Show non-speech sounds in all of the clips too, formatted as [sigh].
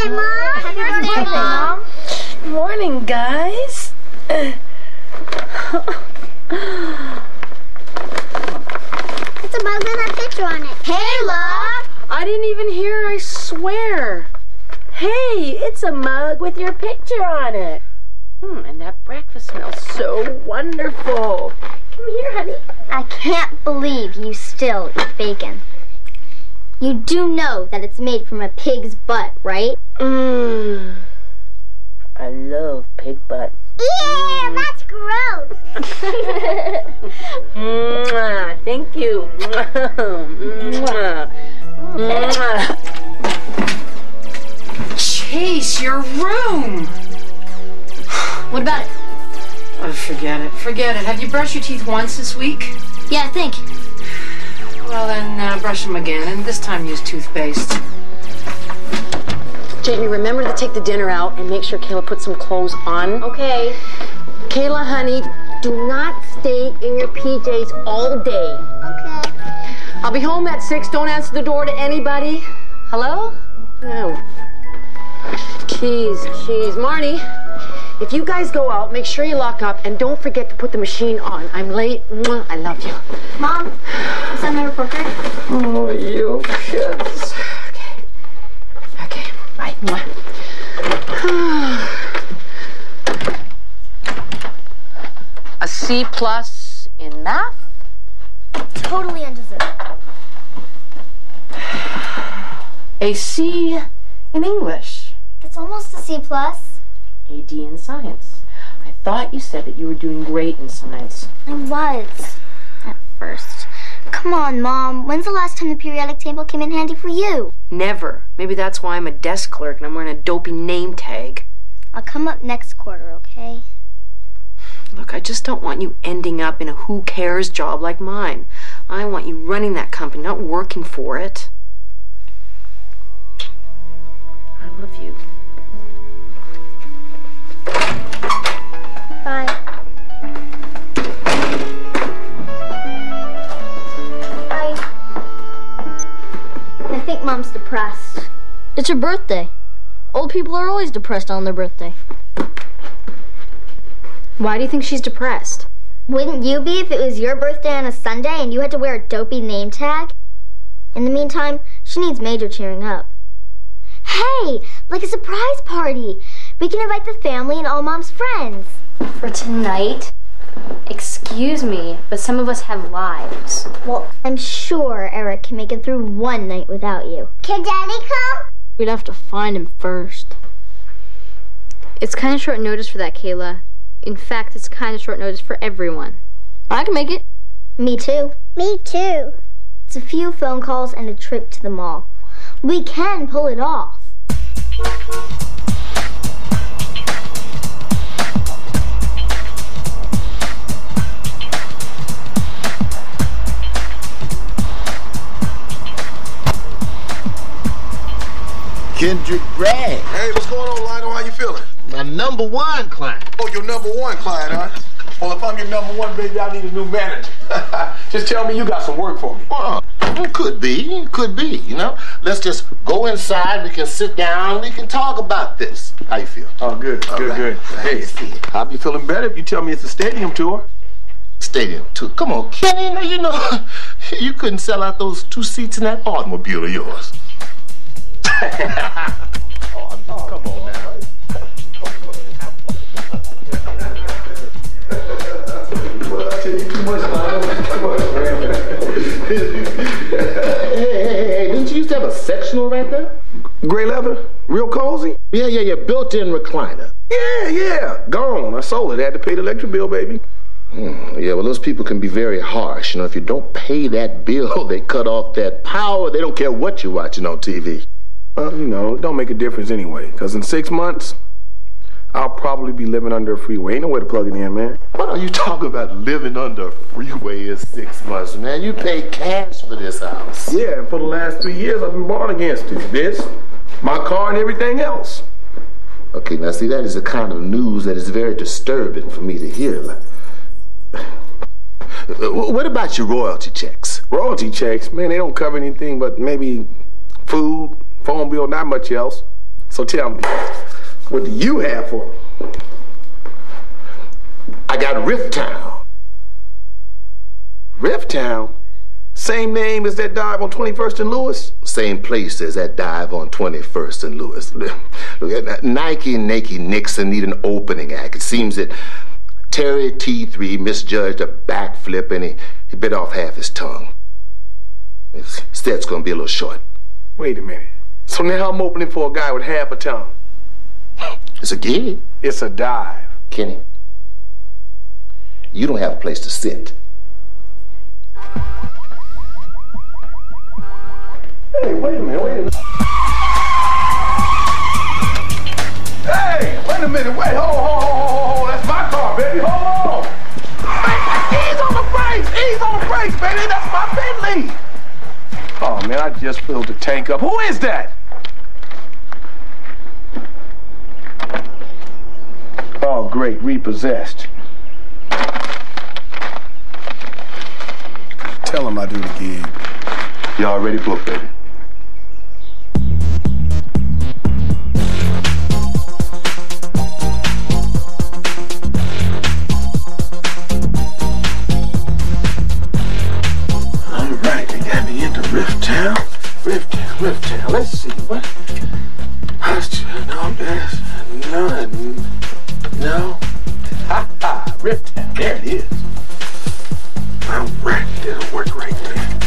Birthday, Mom! Happy birthday, Mom! Morning, guys. [laughs] It's a mug with a picture on it. Kayla! I didn't even hear, I swear. Hey, it's a mug with your picture on it. Hmm, and that breakfast smells so wonderful. Come here, honey. I can't believe you still eat bacon. You do know that it's made from a pig's butt, right? Mmm. I love pig butt. Yeah, that's gross. [laughs] Mwah, thank you. Mwah. Mwah. Chase, your room! [sighs] What about it? Oh, forget it. Forget it. Have you brushed your teeth once this week? Yeah, I think. Well, then uh, brush them again, and this time use toothpaste. Jamie, remember to take the dinner out and make sure Kayla puts some clothes on. Okay. Kayla, honey, do not stay in your PJs all day. Okay. I'll be home at six. Don't answer the door to anybody. Hello? No. Jeez, jeez. Marnie, if you guys go out, make sure you lock up and don't forget to put the machine on. I'm late. Mwah, I love you. Mom, is that my reporter? Oh, you kids. Bye. A C plus in math? Totally undeserved. A C in English. It's almost a C plus. A D in science. I thought you said that you were doing great in science. I was. At first. Come on, Mom. When's the last time the periodic table came in handy for you? Never. Maybe that's why I'm a desk clerk and I'm wearing a dopey name tag. I'll come up next quarter, okay? Look, I just don't want you ending up in a who cares job like mine. I want you running that company, not working for it. I love you. Bye. Depressed. It's her birthday. Old people are always depressed on their birthday. Why do you think she's depressed? Wouldn't you be if it was your birthday on a Sunday and you had to wear a dopey name tag? In the meantime, she needs major cheering up. Hey, like a surprise party. We can invite the family and all Mom's friends. For tonight? Excuse me, but some of us have lives. Well, I'm sure Eric can make it through one night without you. Can Daddy come? We'd have to find him first. It's kind of short notice for that, Kayla. In fact, it's kind of short notice for everyone. I can make it. Me too. Me too. It's a few phone calls and a trip to the mall. We can pull it off. Kendrick Bragg, Hey, what's going on, Lionel? How you feeling? my number one client. Oh, your number one client, huh? Well, if I'm your number one, baby, I need a new manager. [laughs] just tell me you got some work for me. Well, it could be, it could be, you know. Let's just go inside, we can sit down, we can talk about this. How you feel? Oh, good, All good, right. good. Hey, I'll be feeling better if you tell me it's a stadium tour. Stadium tour? Come on, Kenny, you know [laughs] you couldn't sell out those two seats in that automobile of yours. Oh, come on now. Hey, hey, hey, hey, didn't you used to have a sectional right there? Gray leather, real cozy. Yeah, yeah, yeah, built-in recliner. Yeah, yeah. Gone. I sold it. Had to pay the electric bill, baby. Hmm, yeah, well, those people can be very harsh. You know, if you don't pay that [laughs] bill, they cut off that power. They don't care what you're watching on TV. Well, you know, it don't make a difference anyway. Cause in six months, I'll probably be living under a freeway. Ain't no way to plug it in, man. What are you talking about living under a freeway in six months, man? You pay cash for this house. Yeah, and for the last three years, I've been born against it. This, my car, and everything else. Okay, now see, that is the kind of news that is very disturbing for me to hear. Uh, what about your royalty checks? Royalty checks, man, they don't cover anything but maybe food, phone bill, not much else. So tell me, what do you have for me? I got Rift Town. Rift Town? Same name as that dive on 21st and Lewis? Same place as that dive on 21st and Lewis. [laughs] Look, at that. Nike and Nike Nixon need an opening act. It seems that Terry T3 misjudged a backflip and he, he bit off half his tongue. His set's gonna be a little short. Wait a minute. So now I'm opening for a guy with half a tongue. It's a gig. It's a dive. Kenny, you don't have a place to sit. Hey, wait a minute, wait a minute. Hey, wait a minute, wait, hold, hold, hold, hold. That's my car, baby, hold on. Ease on the brakes, ease on the brakes, baby, that's my Bentley. Oh, man, I just filled the tank up. Who is that? Oh, great, repossessed. Tell him I do the gig. You already booked, baby. All right, they got me into Rift Town. Rift Town, Rift Town. Let's see what. No, there's no, no. Ha ha, Rift Town. There it is. All right, that'll work right there.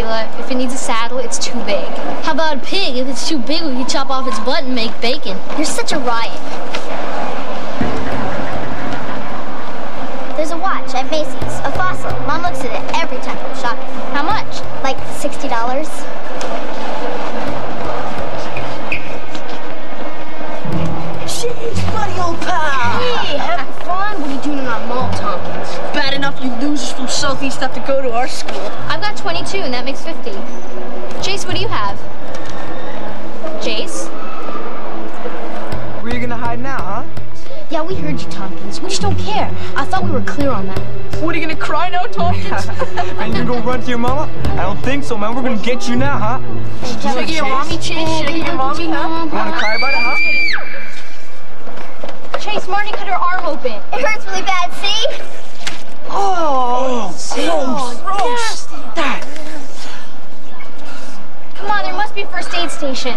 Kayla, if it needs a saddle, it's too big. How about a pig? If it's too big, we can chop off its butt and make bacon. You're such a riot. There's a watch at Macy's, a fossil. Mom looks at it every time we go shopping. How much? Like $60. Jeez, buddy, old pal. Hey, having fun? What are you doing in our mall, Tompkins? Bad enough you losers from Southeast have to go to our school. I've got 22, and that makes 50. Jace, what do you have? Jace? Where are you gonna hide now, huh? Yeah, we heard you, Tompkins. We just don't care. I thought we were clear on that. What are you gonna cry now, Tompkins? [laughs] and you gonna run to your mama? I don't think so, man. We're gonna get you now, huh? Should I get your mommy, Chase? Should I get your mommy, huh? Wanna cry about it, huh? Chase, Marty cut her arm open. It hurts really bad, see? Oh, gross, gross. That. Come on, there must be a first aid station.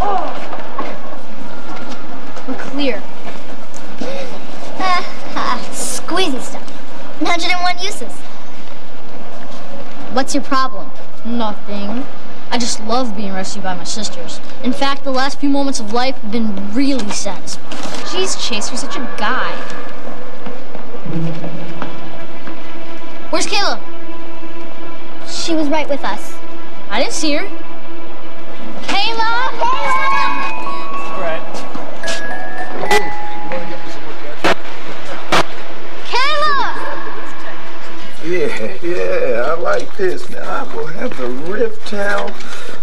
Oh. We're clear. [laughs] Squeezy stuff. 101 uses. What's your problem? Nothing. I just love being rescued by my sisters. In fact, the last few moments of life have been really satisfying. Jeez, Chase, you're such a guy. Where's Kayla? She was right with us. I didn't see her. Kayla! Right. Kayla! Yeah, yeah, I like this. Now I will have the Rift Town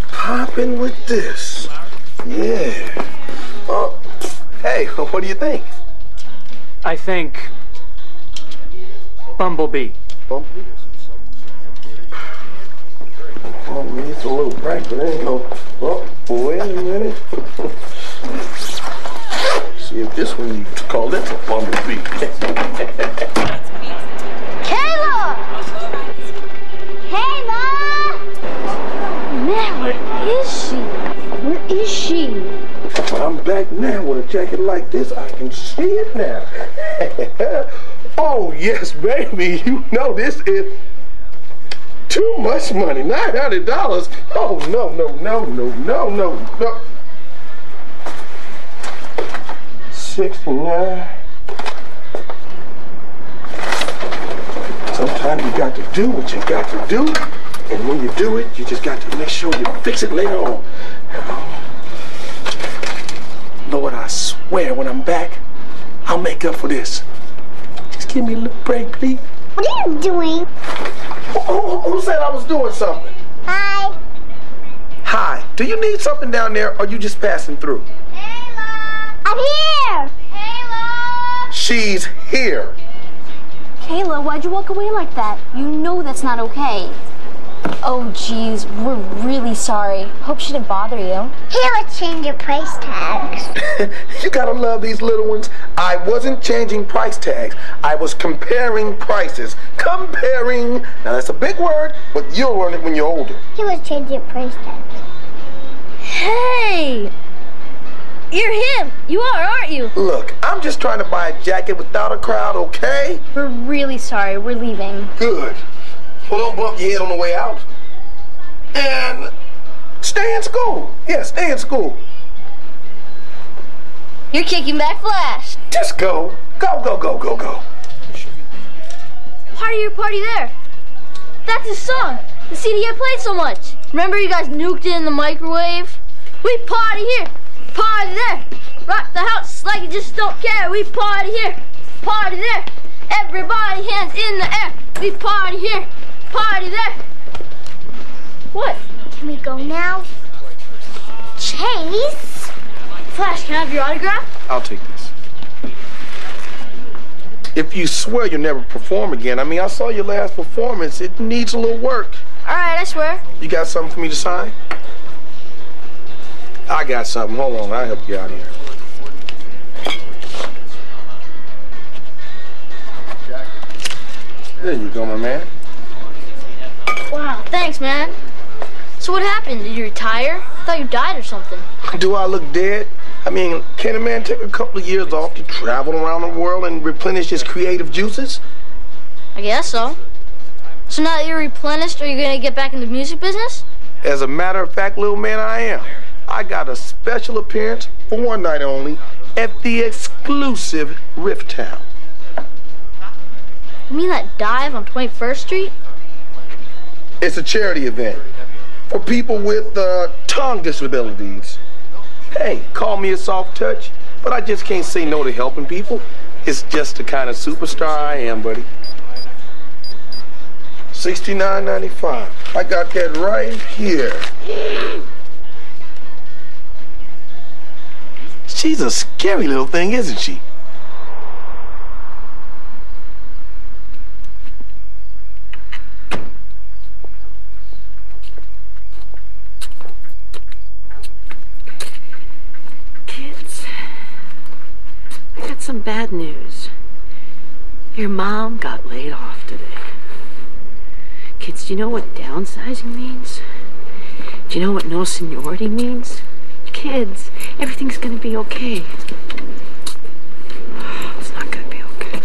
popping with this. Yeah. Oh, hey, [laughs] what do you think? I think. Bumblebee. Bumblebee? Oh, man, it's a little bright, but ain't no. Oh, wait a minute. See if this one you call it a bumblebee. Kayla! Kayla! Man, where is she? Where is she? I'm back now with a jacket like this. I can see it now. [laughs] oh, yes, baby. [laughs] You know this is too much money. $900. Oh, no, no, no, no, no, no, no. 69 Sometimes you got to do what you got to do. And when you do it, you just got to make sure you fix it later on. Lord, I swear when I'm back, I'll make up for this. Give me a little break, please. What are you doing? Who, who- who said I was doing something? Hi. Hi. Do you need something down there, or you just passing through? Kayla. I'm here. Kayla. She's here. Kayla, why'd you walk away like that? You know that's not okay. Oh, geez, we're really sorry. Hope she didn't bother you. Here, let's change your price tags. [laughs] you gotta love these little ones. I wasn't changing price tags. I was comparing prices. Comparing. Now that's a big word, but you'll learn it when you're older. He was changing your price tags. Hey! You're him! You are, aren't you? Look, I'm just trying to buy a jacket without a crowd, okay? We're really sorry. We're leaving. Good. Well, don't bump your head on the way out. And stay in school. Yeah, stay in school. You're Kik n' Bak Flash. Just go. Go, go, go, go, go. Party your party there. That's his song. The CD I played so much. Remember you guys nuked it in the microwave? We party here, party there. Rock the house like you just don't care. We party here, party there. Everybody hands in the air. We party here, party there. What? Can we go now? Chase? Flash, can I have your autograph? I'll take this. If you swear you'll never perform again, I mean, I saw your last performance. It needs a little work. All right, I swear. You got something for me to sign? I got something. Hold on, I'll help you out here. There you go, my man. Wow, thanks, man. So what happened? Did you retire? I thought you died or something. Do I look dead? I mean, can a man take a couple of years off to travel around the world and replenish his creative juices? I guess so. So now that you're replenished, are you gonna get back in the music business? As a matter of fact, little man, I am. I got a special appearance for one night only at the exclusive Rift Town. You mean that dive on 21st Street? It's a charity event for people with uh, tongue disabilities. Hey, call me a soft touch, but I just can't say no to helping people. It's just the kind of superstar I am, buddy. Sixty-nine ninety-five. I got that right here. She's a scary little thing, isn't she? Kids, I got some bad news. Your mom got laid off today. Kids, do you know what downsizing means? Do you know what no seniority means? Kids, everything's gonna be okay. It's not gonna be okay.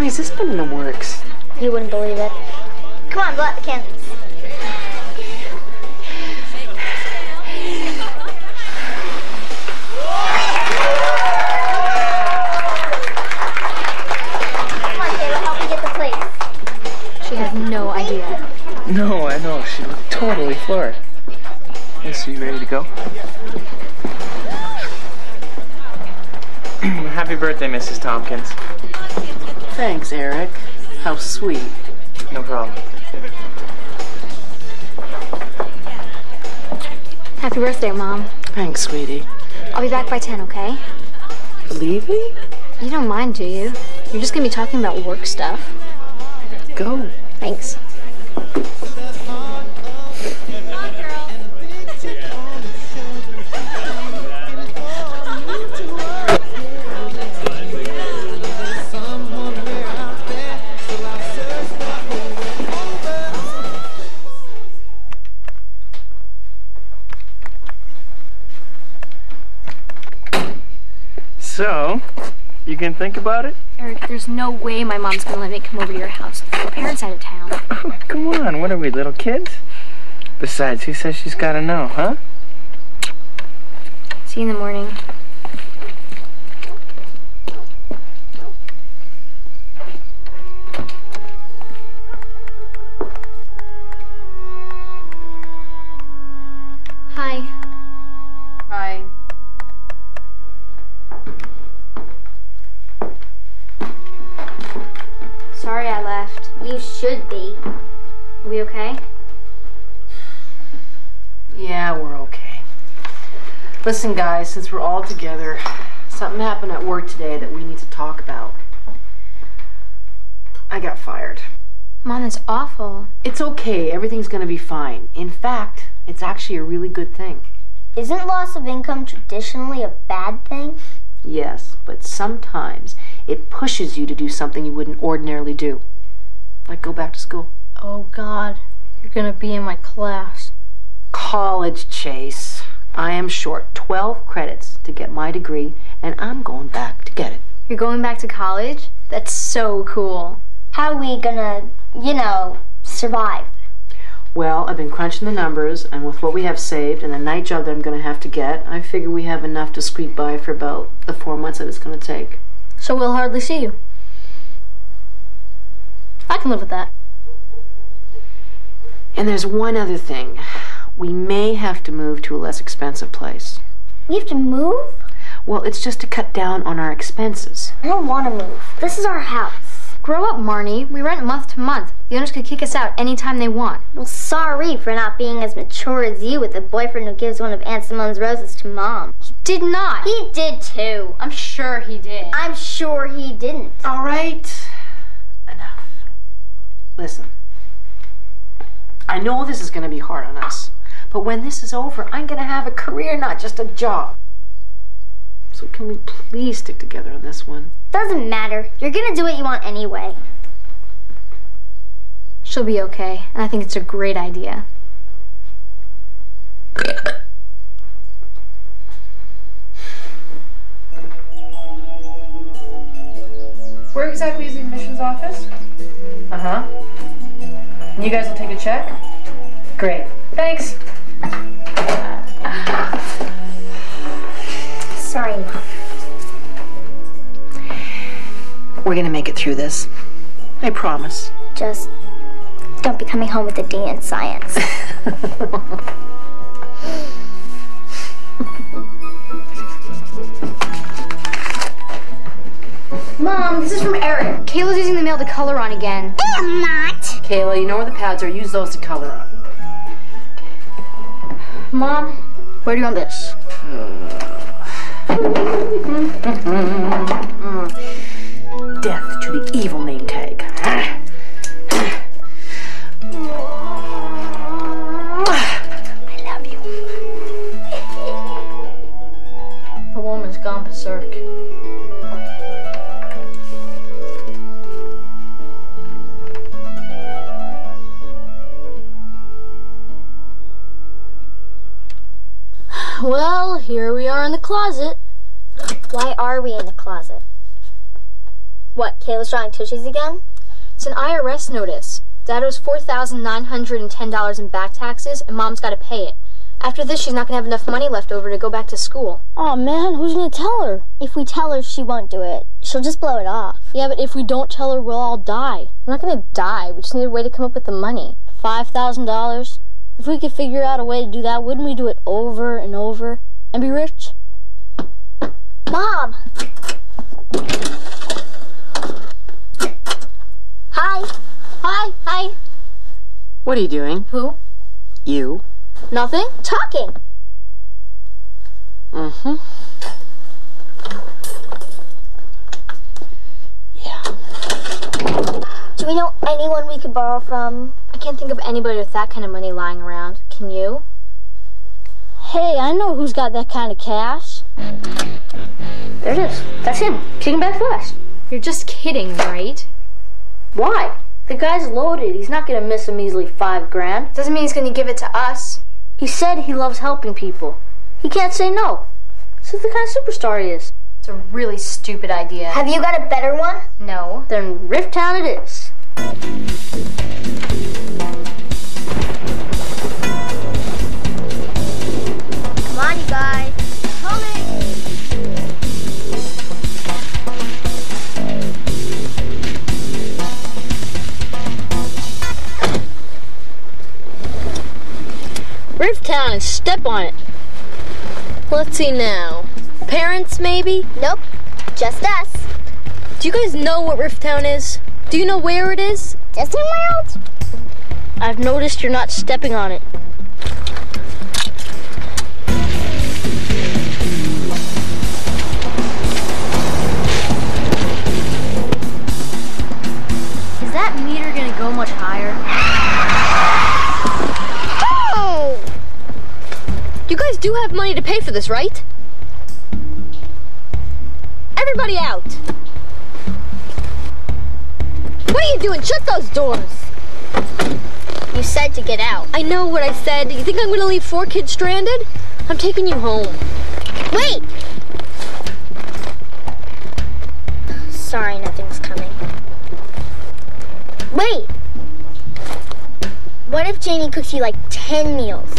Long has this been in the works? You wouldn't believe it. Come on, blow out the candles. Come on, Taylor, help me get the plates. She has no idea. No, I know. She looked totally floored. Hey, so you ready to go? [clears throat] Happy birthday, Mrs. Tompkins. Thanks, Eric. How sweet. No problem. Happy birthday, Mom. Thanks, sweetie. I'll be back by 10, okay? Leaving? You don't mind, do you? You're just gonna be talking about work stuff. Go. Thanks. Can think about it? Eric, there's no way my mom's gonna let me come over to your house. Her parents out of town. [laughs] Come on, what are we, little kids? Besides, who says she's gotta know, huh? See you in the morning. Okay? Yeah, we're okay. Listen, guys, since we're all together, something happened at work today that we need to talk about. I got fired. Mom, that's awful. It's okay. Everything's gonna be fine. In fact, it's actually a really good thing. Isn't loss of income traditionally a bad thing? Yes, but sometimes it pushes you to do something you wouldn't ordinarily do. Like go back to school. Oh, God. You're gonna be in my class. College, Chase. I am short 12 credits to get my degree, and I'm going back to get it. You're going back to college? That's so cool. How are we gonna, you know, survive? Well, I've been crunching the numbers, and with what we have saved and the night job that I'm going to have to get, I figure we have enough to squeak by for about the four months that it's going to take. So we'll hardly see you. I can live with that. And there's one other thing. We may have to move to a less expensive place. We have to move? Well, it's just to cut down on our expenses. I don't want to move. This is our house. Grow up, Marnie. We rent month to month. The owners could kick us out anytime they want. Well, sorry for not being as mature as you with a boyfriend who gives one of Aunt Simone's roses to mom. He did not. He did too. I'm sure he did. I'm sure he didn't. All right. Enough. Listen. I know this is going to be hard on us, but when this is over, I'm going to have a career, not just a job. So can we please stick together on this one? Doesn't matter. You're gonna do what you want anyway. She'll be okay, and I think it's a great idea. Where exactly is the admissions office? Uh huh. And you guys will take a check? Great. Thanks. Sorry, Mom. We're going to make it through this. I promise. Just don't be coming home with a D in science. [laughs] Mom, this is from Eric. Kayla's using the mail to color on again. I'm not. Kayla, you know where the pads are. Use those to color up. Mom, where do you want this? Death [laughs] here we are in the closet. Why are we in the closet? What, Kayla's drawing tushies again? It's an IRS notice. Dad owes $4,910 in back taxes, and Mom's got to pay it. After this, she's not going to have enough money left over to go back to school. Oh man, who's gonna tell her? If we tell her, she won't do it. She'll just blow it off. Yeah, but if we don't tell her, we'll all die. We're not going to die. We just need a way to come up with the money. Five thousand dollars. If we could figure out a way to do that, wouldn't we do it over and over and be rich? Mom! Hi. Hi. Hi. What are you doing? Who? You. Nothing. Talking. Mm-hmm. Yeah. Do we know anyone we could borrow from? I can't think of anybody with that kind of money lying around. Can you? Hey, I know who's got that kind of cash. There it is. That's him. Kicking back fast. You're just kidding, right? Why? The guy's loaded. He's not gonna miss a measly five grand. Doesn't mean he's going to give it to us. He said he loves helping people. He can't say no. This is the kind of superstar he is. It's a really stupid idea. Have you got a better one? No. Then Rift Town it is. Town and step on it. Let's see now. Parents, maybe? Nope. Just us. Do you guys know what Rift Town is? Do you know where it is? Disney World? I've noticed you're not stepping on it. Do have money to pay for this, right? Everybody out! What are you doing? Shut those doors! You said to get out. I know what I said. You think I'm gonna leave four kids stranded? I'm taking you home. Wait! Sorry, nothing's coming. Wait! What if Jamie cooks you like 10 meals?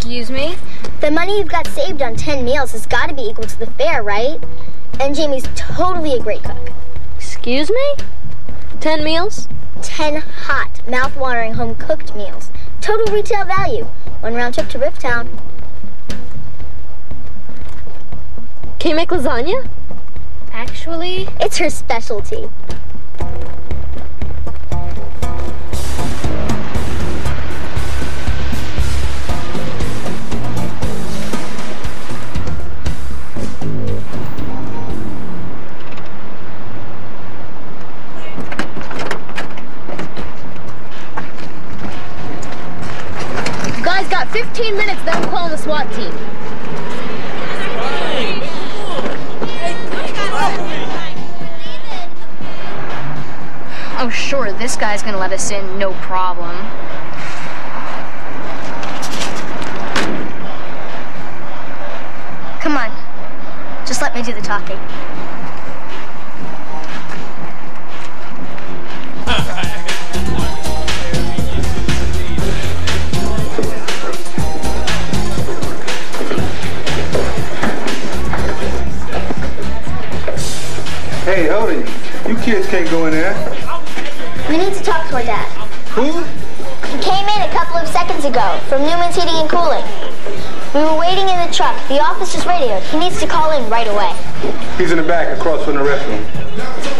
Excuse me? The money you've got saved on 10 meals has got to be equal to the fare, right? And Jamie's totally a great cook. Excuse me? Ten meals? 10 hot, mouth-watering home-cooked meals. Total retail value. One round trip to Rift Town. Can you make lasagna? Actually, it's her specialty. Got 15 minutes, then I'm calling the SWAT team. Oh, sure, this guy's gonna let us in, no problem. Come on. Just let me do the talking. Hey, hold it. You kids can't go in there. We need to talk to our dad. Who? He came in a couple of seconds ago from Newman's Heating and Cooling. We were waiting in the truck. The office just radioed. He needs to call in right away. He's in the back across from the restroom.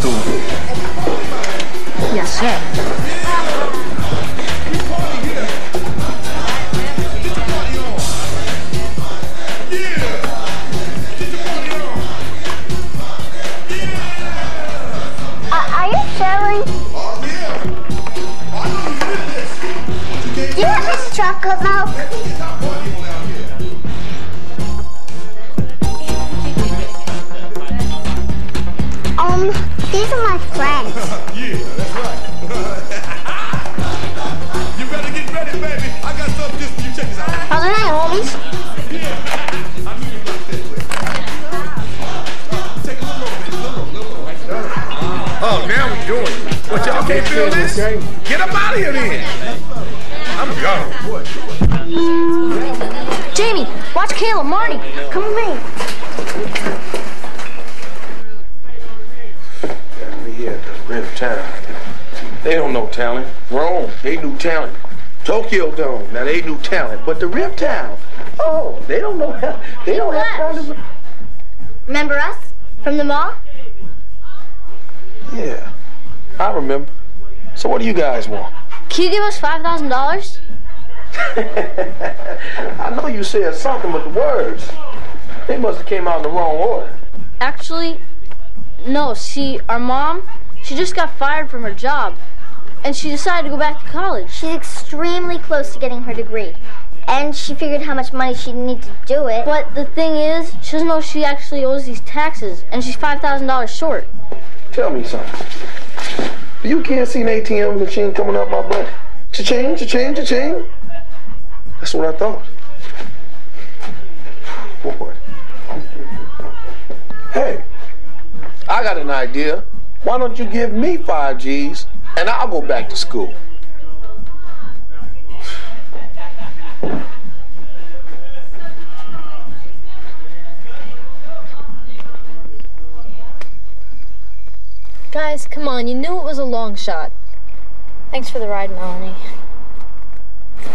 Hell They don't have talent. Remember us? From the mall? Yeah, I remember. So what do you guys want? Can you give us $5,000? [laughs] I know you said something, but the words, they must have came out in the wrong order. Actually, no. See, our mom, she just got fired from her job, and she decided to go back to college. She's extremely close to getting her degree. And she figured how much money she'd need to do it. But the thing is, she doesn't know she actually owes these taxes, and she's $5,000 short. Tell me something. You can't see an ATM machine coming up my butt? Cha-ching, cha-ching, cha-ching. That's what I thought. Boy. Hey, I got an idea. Why don't you give me five G's and I'll go back to school? Guys, come on, you knew it was a long shot. Thanks for the ride, Melanie.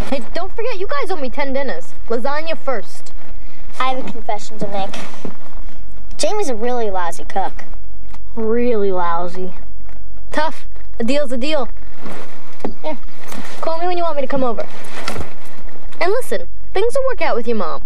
Hey, don't forget, you guys owe me 10 dinners. Lasagna first. I have a confession to make. Jamie's a really lousy cook. Really lousy. Tough. A deal's a deal. Here, call me when you want me to come over. And listen, things will work out with your mom.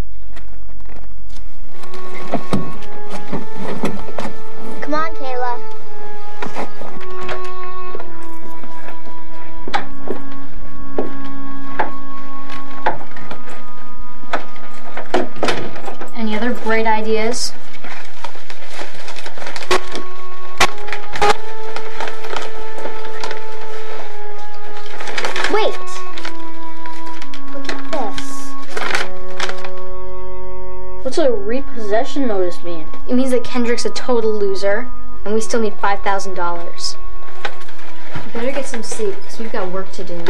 Kendrick's a total loser, and we still need $5,000. You better get some sleep, because we've got work to do.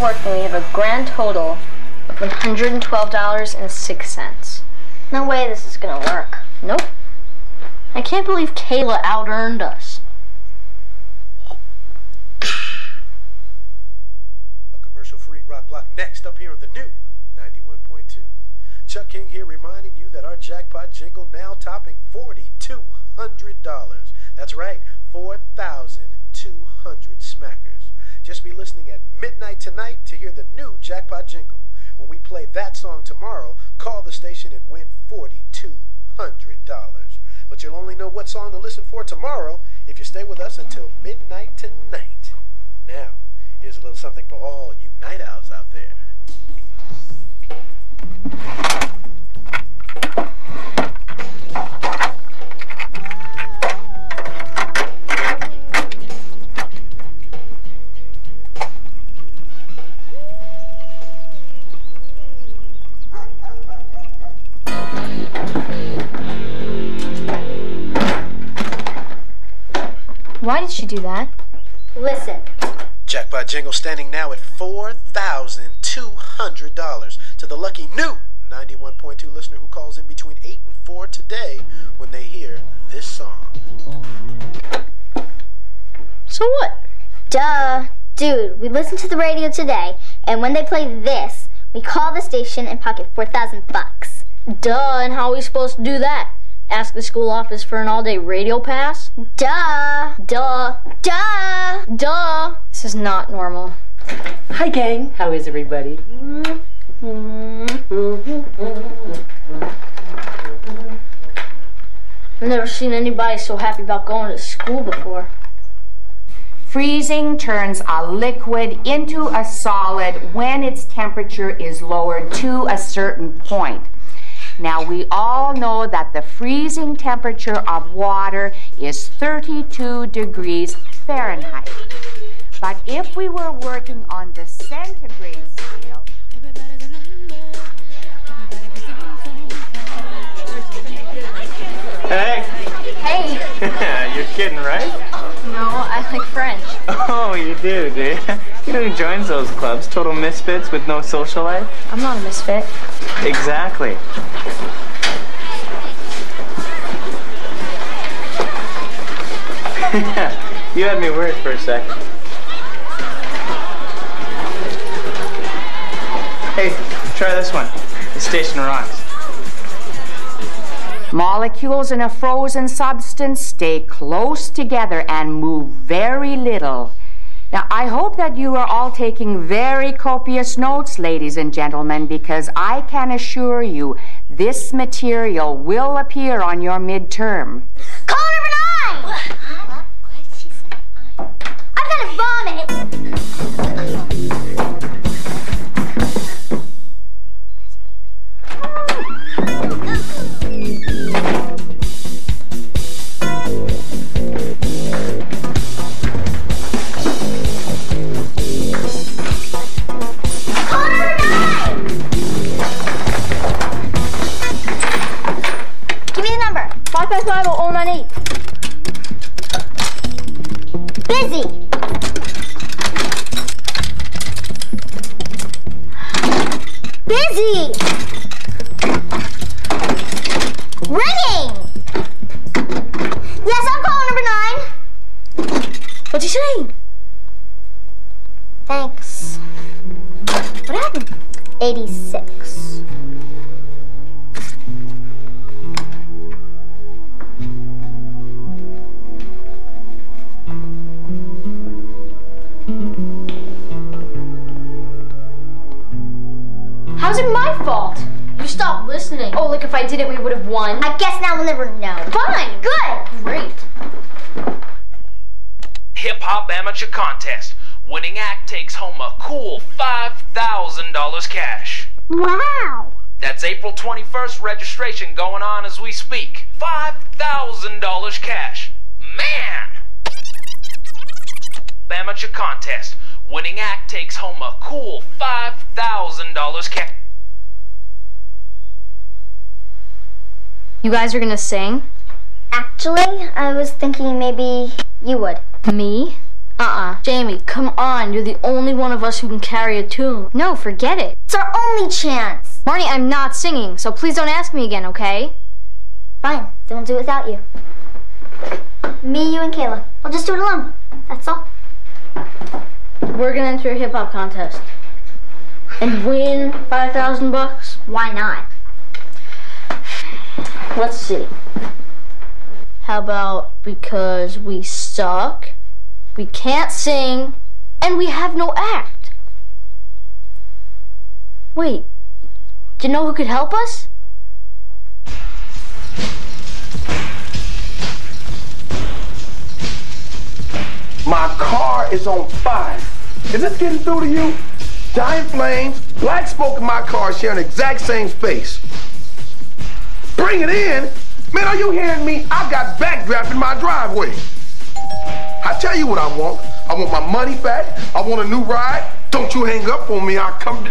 Two weeks at work and we have a grand total of $112.06. No way this is gonna work. Nope. I can't believe Kayla out earned us. A commercial-free rock block next up here on the new 91.2. Chuck King here reminding you that our jackpot jingle now topping $4,200. That's right, 4,200 smackers. Just be listening at midnight tonight to hear the new jackpot jingle. When we play that song tomorrow, call the station and win $4,200. But you'll only know what song to listen for tomorrow if you stay with us until midnight tonight. Now, here's a little something for all you night owls out there. Do that? Listen. Jackpot jingle standing now at $4,200 to the lucky new 91.2 listener who calls in between 8 and 4 today when they hear this song. So what? Duh. Dude, we listened to the radio today, and when they play this, we call the station and pocket 4,000 bucks. Duh, and how are we supposed to do that? Ask the school office for an all-day radio pass? Duh. Duh. Duh. Duh. This is not normal. Hi, gang. How is everybody? I've never seen anybody so happy about going to school before. Freezing turns a liquid into a solid when its temperature is lowered to a certain point. Now, we all know that the freezing temperature of water is 32 degrees Fahrenheit. But if we were working on the centigrade scale, Hey! Hey! [laughs] You're kidding, right? No, I like French. [laughs] Oh, you do, do you? You know who joins those clubs? Total misfits with no social life? I'm not a misfit. Exactly. [laughs] you had me worried for a sec. Hey, try this one. The station rocks. Molecules in a frozen substance stay close together and move very little. Now, I hope that you are all taking very copious notes, ladies and gentlemen, because I can assure you this material will appear on your midterm. Call number nine! survival on my knee. Busy. Busy. Ringing. Yes, I'm calling number nine. What's he saying? Thanks. What happened? 86. 555 09 fault. You stopped listening. Oh, look, if I didn't, we would have won. I guess now we'll never know. Fine. Good. Great. Hip Hop Amateur Contest. Winning act takes home a cool $5,000 cash. Wow. That's April 21st registration going on as we speak. $5,000 cash. Man! Amateur Contest. Winning act takes home a cool $5,000 cash. You guys are gonna sing? Actually, I was thinking maybe you would. Me? Uh-uh. Jamie, come on. You're the only one of us who can carry a tune. No, forget it. It's our only chance. Marnie, I'm not singing, so please don't ask me again, okay? Fine. Then we'll do it without you. Me, you, and Kayla. I'll just do it alone. That's all. We're gonna enter a hip hop contest. And win 5,000 bucks? Why not? Let's see. How about because we suck, we can't sing, and we have no act? Wait, do you know who could help us? My car is on fire. Is this getting through to you? Giant flames, black smoke in my car sharing the exact same space. Bring it in? Man, are you hearing me? I've got backdraft in my driveway. I tell you what I want. I want my money back. I want a new ride. Don't you hang up on me. I'll come.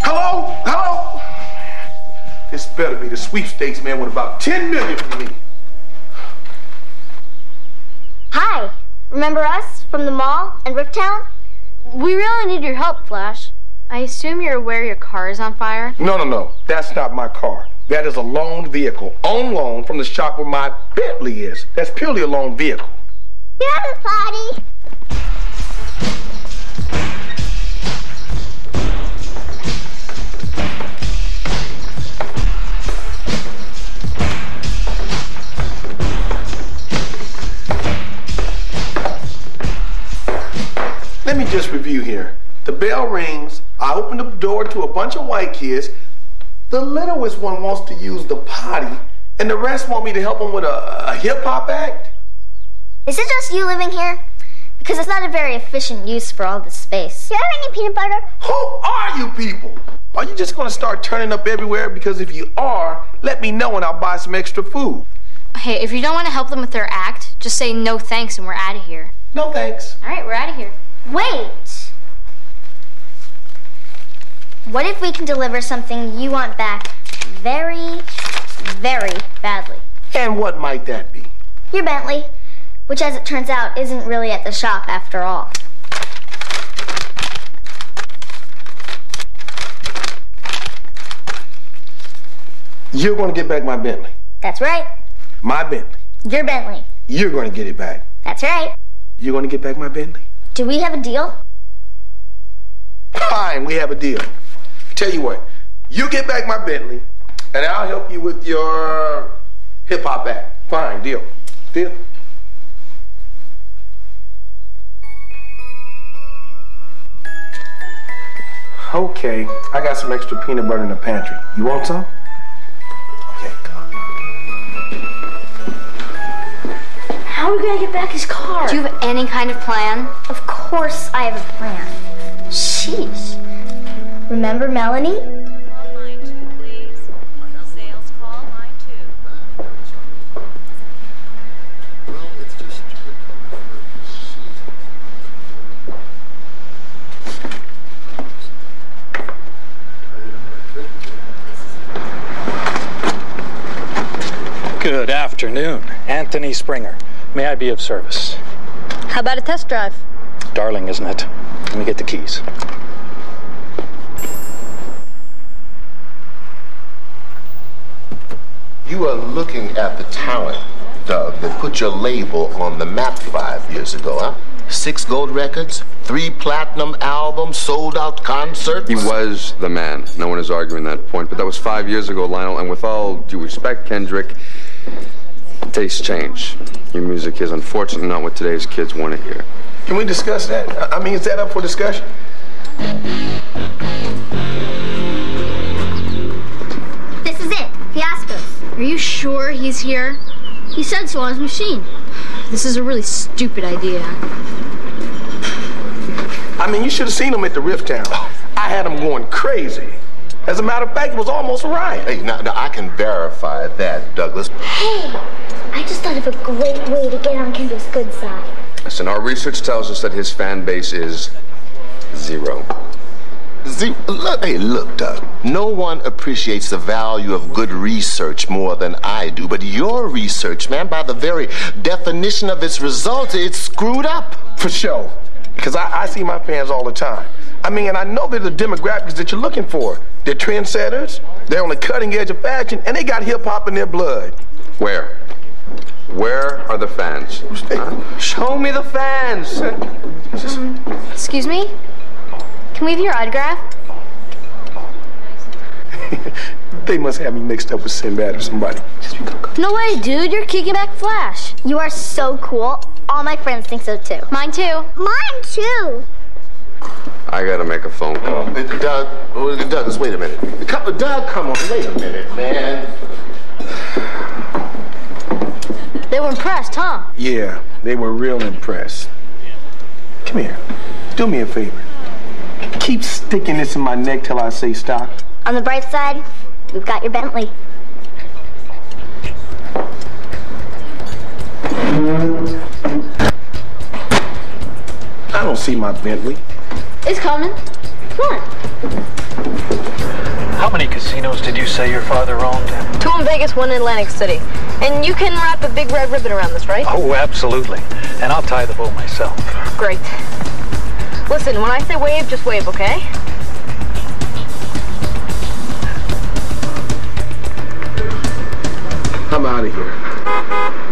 Hello? Hello? This better be the sweepstakes man with about 10 million for me. Hi. Remember us from the mall and Rifttown? We really need your help, Flash. I assume you're aware your car is on fire? No, no, no. That's not my car. That is a loaned vehicle. On loan from the shop where my Bentley is. That's purely a loaned vehicle. Yeah, party. Let me just review here. The bell rings. I open the door to a bunch of white kids. The littlest one wants to use the potty, and the rest want me to help them with a, a hip hop act. Is it just you living here? Because it's not a very efficient use for all this space. Do you have any peanut butter? Who are you people? Are you just going to start turning up everywhere? Because if you are, let me know and I'll buy some extra food. Hey, if you don't want to help them with their act, just say no thanks and we're out of here. No thanks. All right, we're out of here. Wait. What if we can deliver something you want back very, very badly? And what might that be? Your Bentley, which as it turns out isn't really at the shop after all. You're going to get back my Bentley. That's right. My Bentley. Your Bentley. You're going to get it back. That's right. You're going to get back my Bentley. Do we have a deal? Fine, we have a deal. Tell you what, you get back my Bentley, and I'll help you with your hip hop act. Fine, deal. Deal. Okay, I got some extra peanut butter in the pantry. You want some? Okay, come on. How are we gonna get back his car? Do you have any kind of plan? Of course I have a plan. Sheesh. Remember Melanie? Good afternoon. Anthony Springer. May I be of service? How about a test drive? Darling, isn't it? Let me get the keys. You are looking at the talent, Doug, that put your label on the map five years ago, huh? Six gold records, three platinum albums, sold out concerts. He was the man. No one is arguing that point. But that was five years ago, Lionel. And with all due respect, Kendrick, tastes change. Your music is unfortunately not what today's kids want to hear. Can we discuss that? I mean, is that up for discussion? Sure he's here? He said so on his machine. This is a really stupid idea. I mean, you should have seen him at the Rift Town. I had him going crazy. As a matter of fact, it was almost a riot. Hey, now, now I can verify that, Douglas. Hey, I just thought of a great way to get on Kendrick's good side. Listen, our research tells us that his fan base is zero. See, look, hey, look, Doug. No one appreciates the value of good research more than I do, but your research, man, by the very definition of its results, it's screwed up. For sure. Because I, I see my fans all the time. I mean, and I know they're the demographics that you're looking for. They're trendsetters, they're on the cutting edge of fashion, and they got hip hop in their blood. Where? Where are the fans? Huh? Show me the fans. Excuse me? Can we have your autograph? [laughs] They must have me mixed up with Sinbad or somebody. No way, dude. You're Kik n' Bak Flash. You are so cool. All my friends think so too. Mine too. Mine too. I gotta make a phone call. Hey, Doug, Douglas, wait a minute. Come, Doug, come on, wait a minute, man. They were impressed, huh? Yeah, they were real impressed. Come here. Do me a favor. Keep sticking this in my neck till I say stop. On the bright side, we've got your Bentley. I don't see my Bentley. It's coming. Come on. How many casinos did you say your father owned? Two in Vegas, one in Atlantic City. And you can wrap a big red ribbon around this, right? Oh, absolutely. And I'll tie the bow myself. Great. Listen, when I say wave, just wave, okay? I'm out of here.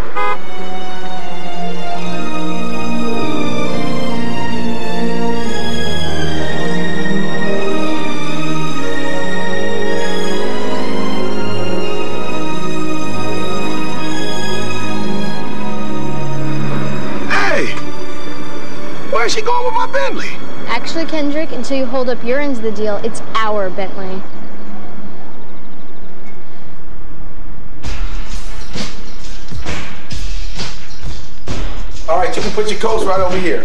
Until you hold up your end of the deal, it's our Bentley. All right, you can put your coats right over here.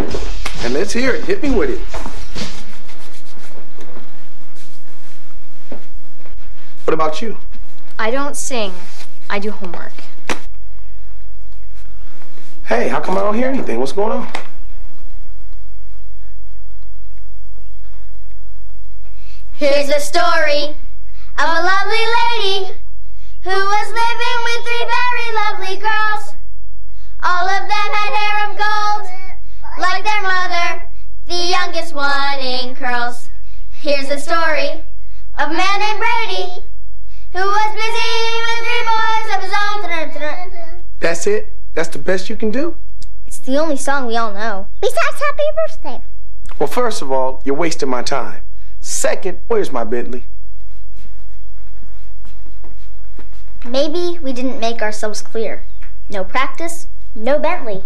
And let's hear it. Hit me with it. What about you? I don't sing. I do homework. Hey, how come I don't hear anything? What's going on? Here's a story of a lovely lady who was living with three very lovely girls. All of them had hair of gold, like their mother, the youngest one in curls. Here's a story of a man named Brady who was busy with three boys of his own. That's it? That's the best you can do? It's the only song we all know. Besides Happy Birthday. Well, first of all, you're wasting my time. Second, where's my Bentley? Maybe we didn't make ourselves clear. No practice, no Bentley.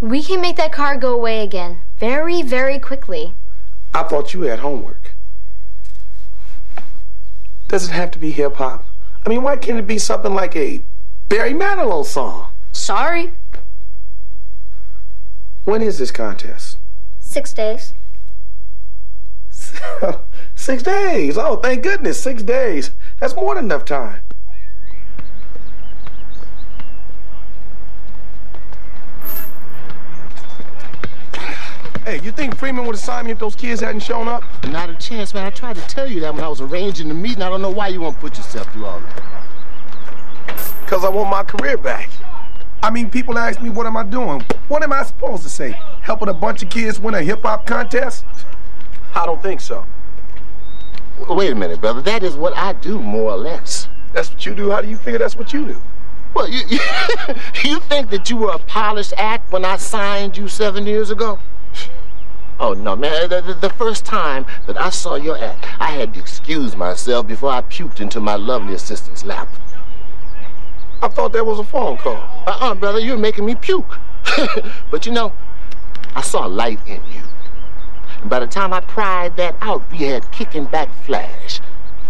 We can make that car go away again very, very quickly. I thought you had homework. Does it have to be hip hop? I mean, why can't it be something like a Barry Manilow song? Sorry. When is this contest? Six days. [laughs] Six days. Oh, thank goodness. Six days. That's more than enough time. Hey, you think Freeman would have signed me if those kids hadn't shown up? Not a chance, man. I tried to tell you that when I was arranging the meeting. I don't know why you won't put yourself through all that. Because I want my career back. I mean, people ask me, what am I doing? What am I supposed to say? Helping a bunch of kids win a hip hop contest? I don't think so. Well, Wait a minute, brother. That is what I do, more or less. That's what you do? How do you figure that's what you do? Well, you, you, [laughs] you think that you were a polished act when I signed you seven years ago? [sighs] Oh, no, man. The, the, the first time that I saw your act, I had to excuse myself before I puked into my lovely assistant's lap. I thought that was a phone call. Uh-uh, brother. You're making me puke. [laughs] but you know, I saw a light in you. And by the time I pried that out, we had kicking back flash.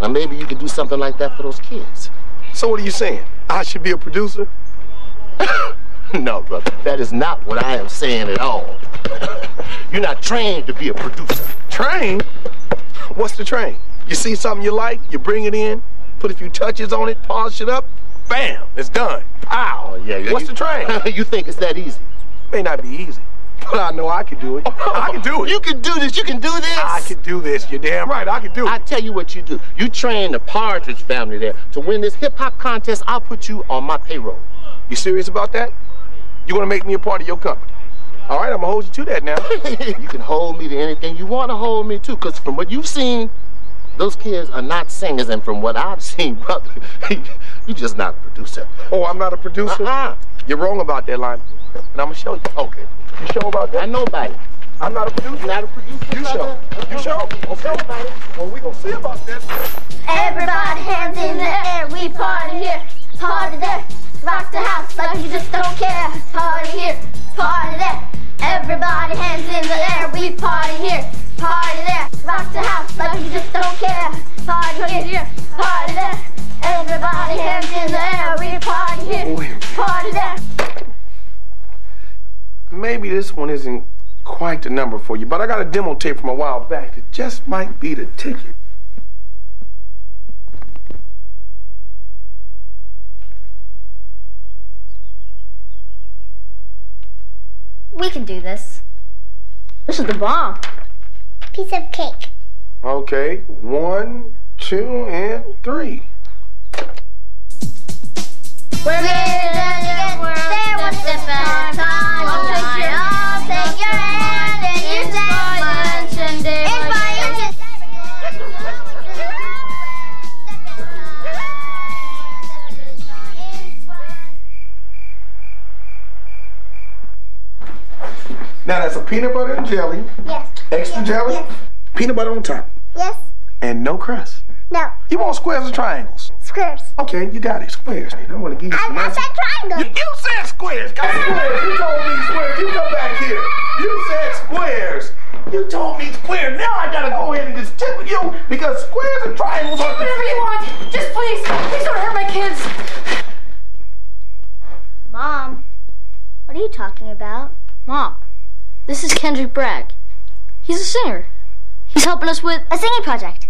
Now, maybe you could do something like that for those kids. So what are you saying? I should be a producer? [laughs] no, brother. That is not what I am saying at all. [laughs] You're not trained to be a producer. Trained? What's the train? You see something you like, you bring it in, put a few touches on it, polish it up, bam, it's done. Pow. Oh, yeah, yeah. What's you, the train? [laughs] you think it's that easy? May not be easy, but I know I can do it. I can do it. You can do this. You can do this. I can do this. You're damn right. I can do it. I tell you what you do. You train the Partridge family there to win this hip hop contest. I'll put you on my payroll. You serious about that? You want to make me a part of your company? All right, I'm gonna hold you to that now. [laughs] you can hold me to anything you want to hold me to, because from what you've seen, those kids are not singers, and from what I've [laughs] seen, brother, [laughs] you're just not a producer. Oh, I'm not a producer? Uh-uh. You're wrong about that, line, and I'm gonna show you. Okay. You show about that? I know about it. I'm not a producer. Not a producer. You show. You show. Okay. Well, we gonna see about that. Everybody hands in the air, we party here, party there. Rock the house like you just don't care. Party here, party there. Everybody hands in the air, we party here, party there. Rock the house like you just don't care. Party here, party there. Everybody hands in the air, we party here, oh, party there. Maybe this one isn't quite the number for you, but I got a demo tape from a while back that just might be the ticket. We can do this. This is the bomb. Piece of cake. Okay, one, two, and three. We're here to world. There was a time. I'll take your, I'll take your hand and you say Inspiration. Now that's a peanut butter and jelly, Yes. extra jelly, Yes. peanut butter on top, Yes. and no crust. No. You want squares or triangles? Squares. Okay, you got it. Squares. I want to give you I, some I answers. said triangle. You, you said squares. Got squares. You told me squares. You come back here. You said squares. You told me squares. Now I gotta go ahead and just tip with you because squares and triangles are Whatever you want. Just please, please don't hurt my kids. Mom, what are you talking about? Mom, this is Kendrick Bragg. He's a singer. He's helping us with A singing project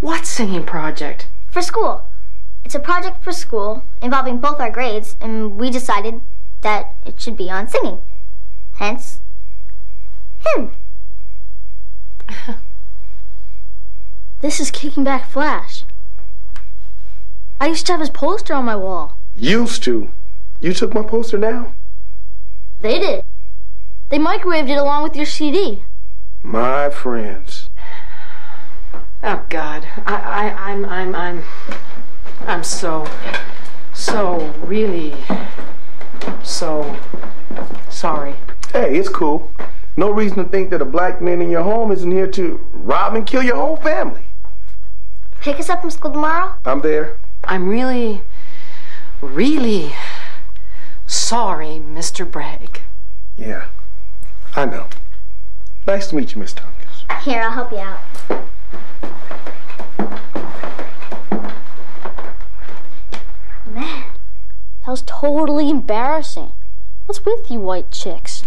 What singing project? for school. It's a project for school involving both our grades, and we decided that it should be on singing. Hence, him. [laughs] This is Kik n' Bak Flash. I used to have his poster on my wall. Used to. You took my poster down. They did. They microwaved it along with your CD. My friends. Oh God, I, I, I'm, I'm, I'm, I'm so, so really, so sorry. Hey, it's cool. No reason to think that a black man in your home isn't here to rob and kill your whole family. Pick us up from school tomorrow? I'm there. I'm really, really sorry, Mr. Bragg. Yeah, I know. Nice to meet you, Miss Tompkins. Here, I'll help you out. Man, that was totally embarrassing. What's with you white chicks?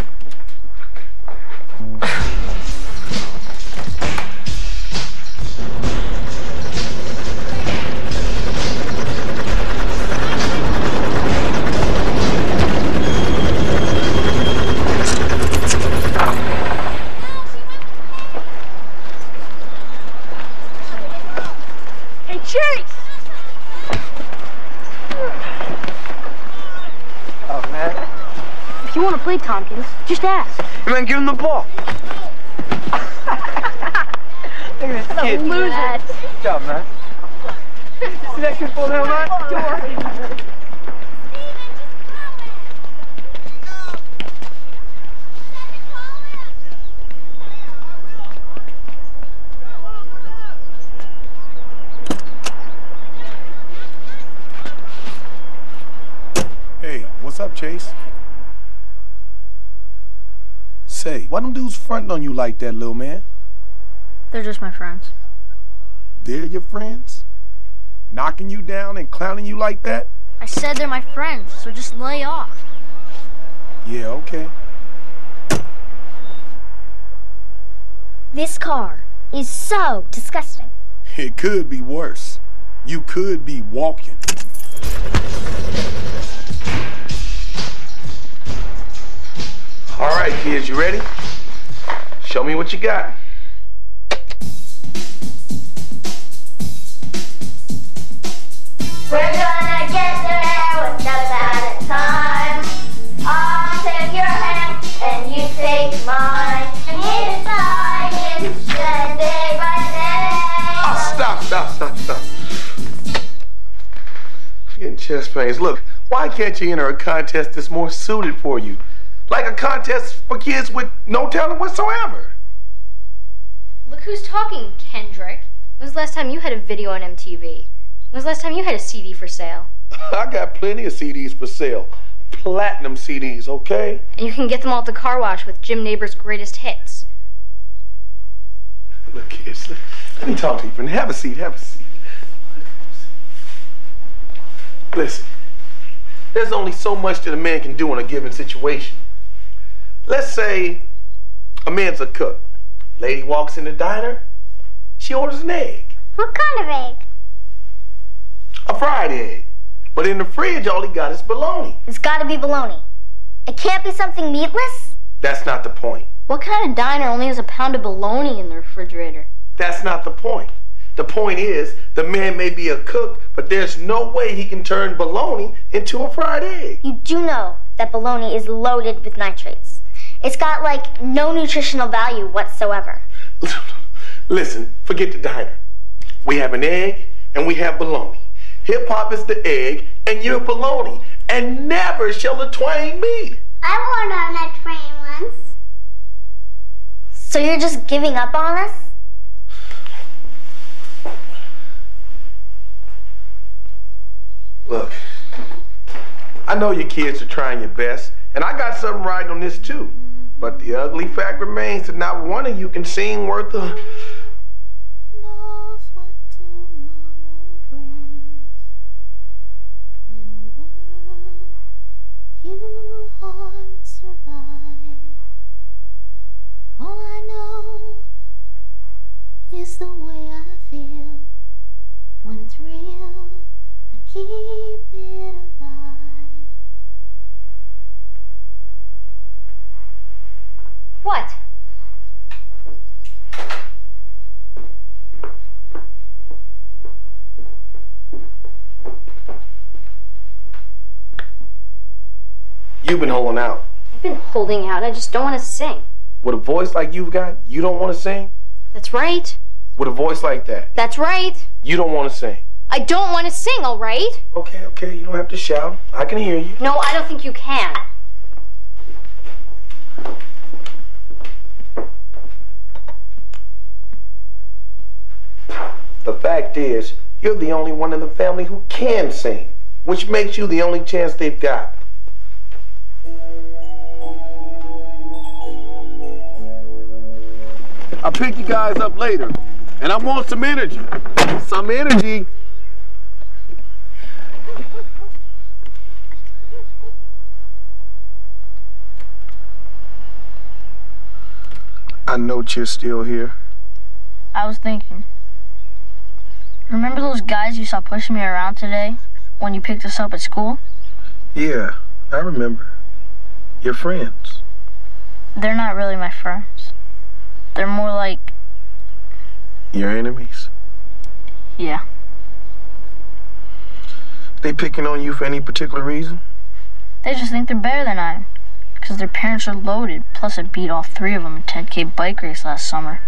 Want to play Tompkins, just ask. Man, give him the ball. Look at this kid. loser. Good job, man. See that kid fall down, man? Hey, what's up, Chase? Say, why them dudes fronting on you like that, little man? They're just my friends. They're your friends? knocking you down and clowning you like that? I said they're my friends, so just lay off. Yeah, okay. This car is so disgusting. It could be worse. You could be walking. All right, kids, you ready? Show me what you got. We're gonna get there without a time. I'll take your hand and you take mine. And hit science day by day. Ah, stop, stop, stop, stop. I'm getting chest pains. Look, why can't you enter a contest that's more suited for you? Like a contest for kids with no talent whatsoever. Look who's talking, Kendrick. When was the last time you had a video on MTV? When was the last time you had a CD for sale? [laughs] I got plenty of CDs for sale. Platinum CDs, okay? And you can get them all at the car wash with Jim Nabors greatest hits. Look, kids, let, let me talk to you. Have a seat, have a seat. Listen, there's only so much that a man can do in a given situation. Let's say a man's a cook. Lady walks in the diner, she orders an egg, What kind of egg? a fried egg. But in the fridge, all he got is bologna. It's gotta be bologna. It can't be something meatless? That's not the point. What kind of diner only has a pound of bologna in the refrigerator? That's not the point. The point is, the man may be a cook, but there's no way he can turn bologna into a fried egg. You do know that bologna is loaded with nitrates. It's got like no nutritional value whatsoever. [laughs] Listen, forget the diner. We have an egg and we have bologna. Hip hop is the egg and you're bologna. And never shall the twain meet. I went on that train once. So you're just giving up on us? Look, I know your kids are trying your best, and I got something riding on this too. But the ugly fact remains that not one of you can sing worth a. Few hearts survive. All I know is the way I feel. When it's real, I keep it alive. What? You've been holding out. I've been holding out. I just don't want to sing. With a voice like you've got, you don't want to sing? That's right. With a voice like that, That's right. you don't want to sing. I don't want to sing, all right? Okay, okay, you don't have to shout. I can hear you. No, I don't think you can. The fact is, you're the only one in the family who can sing, which makes you the only chance they've got. I'll pick you guys up later, and I want some energy. Some energy. I know you're still here. I was thinking. Remember those guys you saw pushing me around today when you picked us up at school? Yeah, I remember. Your friends. They're not really my friends. They're more like, Your enemies. yeah. They picking on you for any particular reason? They just think they're better than I am. Because their parents are loaded. Plus, I beat all three of them in 10K bike race last summer.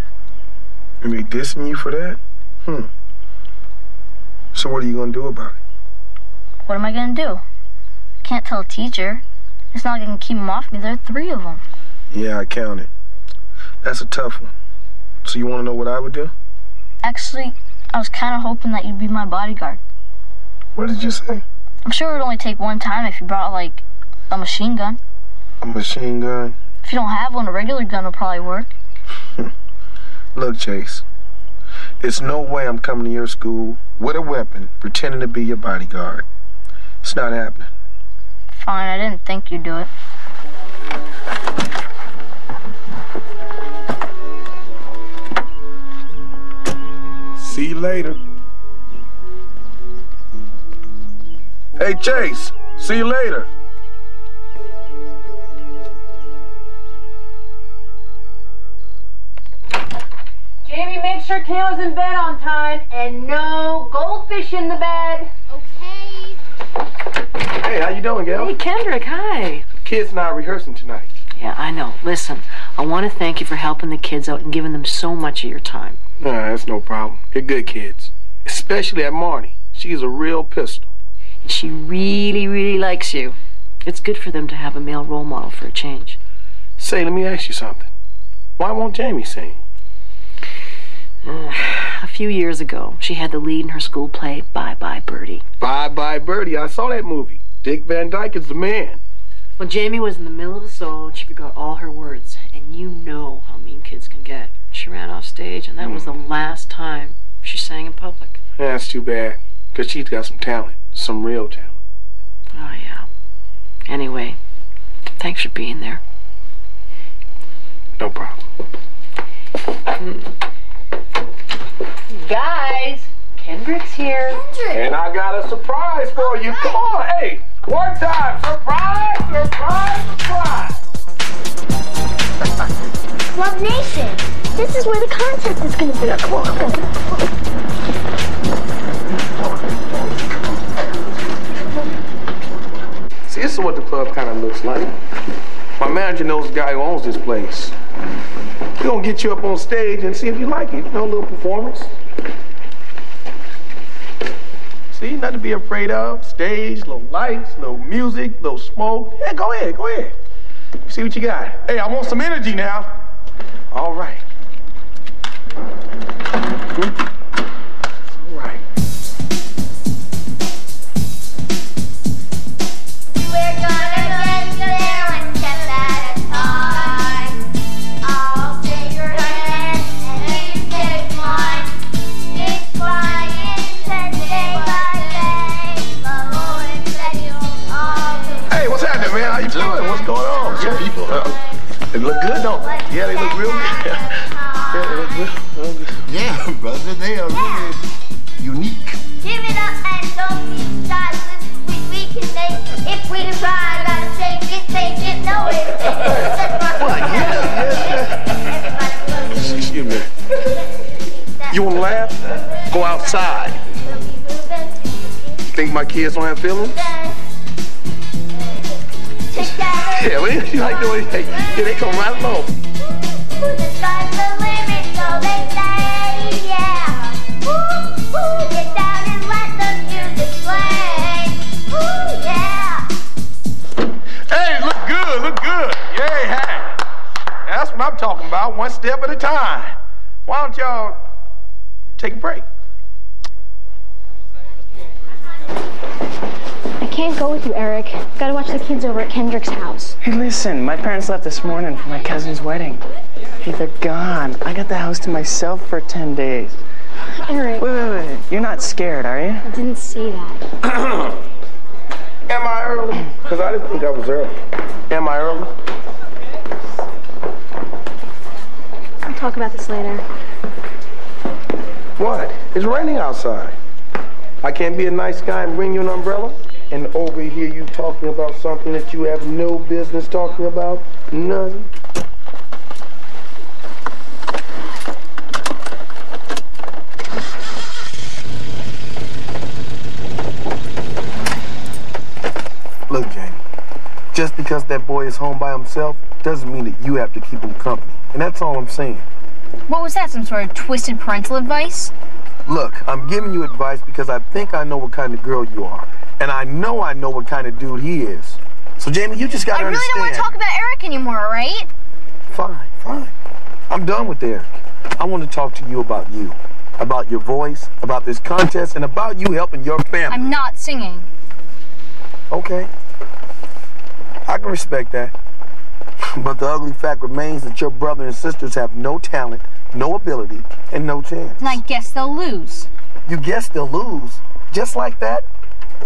And they dissing you for that? Hmm. So what are you gonna do about it? What am I gonna do? Can't tell a teacher. It's not like I can keep them off me. There are three of them. Yeah, I counted. That's a tough one. So you wanna know what I would do? Actually, I was kind of hoping that you'd be my bodyguard. What did you say? I'm sure it would only take one time if you brought, like, a machine gun. A machine gun? If you don't have one, a regular gun will probably work. [laughs] Look, Chase. There's no way I'm coming to your school with a weapon, pretending to be your bodyguard. It's not happening. Fine, I didn't think you'd do it. See you later. Hey, Chase. See you later. Sure Kayla's in bed on time and no goldfish in the bed. Okay. Hey, how you doing, Gail? Hey, Kendrick, hi. Kids and I are rehearsing tonight. Yeah, I know. Listen, I want to thank you for helping the kids out and giving them so much of your time. Nah, that's no problem. They're good kids. Especially that Marnie. She's a real pistol. And she really, really likes you. It's good for them to have a male role model for a change. Say, let me ask you something. Why won't Jamie sing? A few years ago, she had the lead in her school play, Bye Bye Birdie. Bye Bye Birdie. I saw that movie. Dick Van Dyke is the man. Well, Jamie was in the middle of a solo and she forgot all her words. And you know how mean kids can get. She ran off stage, and that was the hmm. last time she sang in public. Yeah, that's too bad. Because she's got some talent. Some real talent. Oh, yeah. Anyway, thanks for being there. No problem. Mm. Guys, Kendrick's here. Kendrick. And I got a surprise for you. Come on, hey, one time. Surprise, surprise, surprise. Love Nation. This is where the concert is going to be. Come on, come on. See, this is what the club kind of looks like. My manager knows the guy who owns this place. We're gonna get you up on stage and see if you like it. You know, a little performance. See, nothing to be afraid of. Stage, little lights, little music, little smoke. Yeah, go ahead, go ahead. See what you got. Hey, I want some energy now. All right. Good, don't they? Yeah, they look real good. [laughs] yeah, they look good. Real good. Yeah, brother, they are really unique. give it up and don't be shy. We, we can make if we try. Gotta take it, take it, know it. Excuse me. You want to laugh? Go outside. Think my kids don't have feelings? Yeah, well, you like the way they, yeah, they come right along. Hey, look good, look good. Yay. That's what I'm talking about, one step at a time. Why don't y'all take a break? I can't go with you, Eric. Gotta watch the kids over at Kendrick's house. Hey, listen, my parents left this morning for my cousin's wedding. Hey, they're gone. I got the house to myself for 10 days. Eric. Wait, wait, wait. You're not scared, are you? I didn't say that. [coughs] Am I early? Because I didn't think I was early. Am I early? We'll talk about this later. What? It's raining outside. I can't be a nice guy and bring you an umbrella and over here you talking about something that you have no business talking about? None. Look, Jamie, just because that boy is home by himself doesn't mean that you have to keep him company. And that's all I'm saying. What was that? Some sort of twisted parental advice? Look, I'm giving you advice because I think I know what kind of girl you are. And I know I know what kind of dude he is. So, Jamie, you just gotta I really understand. don't want to talk about Eric anymore, right? Fine, fine. I'm done with Eric. I want to talk to you about you, about your voice, about this contest, and about you helping your family. I'm not singing. Okay. I can respect that. [laughs] But the ugly fact remains that your brother and sisters have no talent, no ability, and no chance. And I guess they'll lose. You guess they'll lose. Just like that,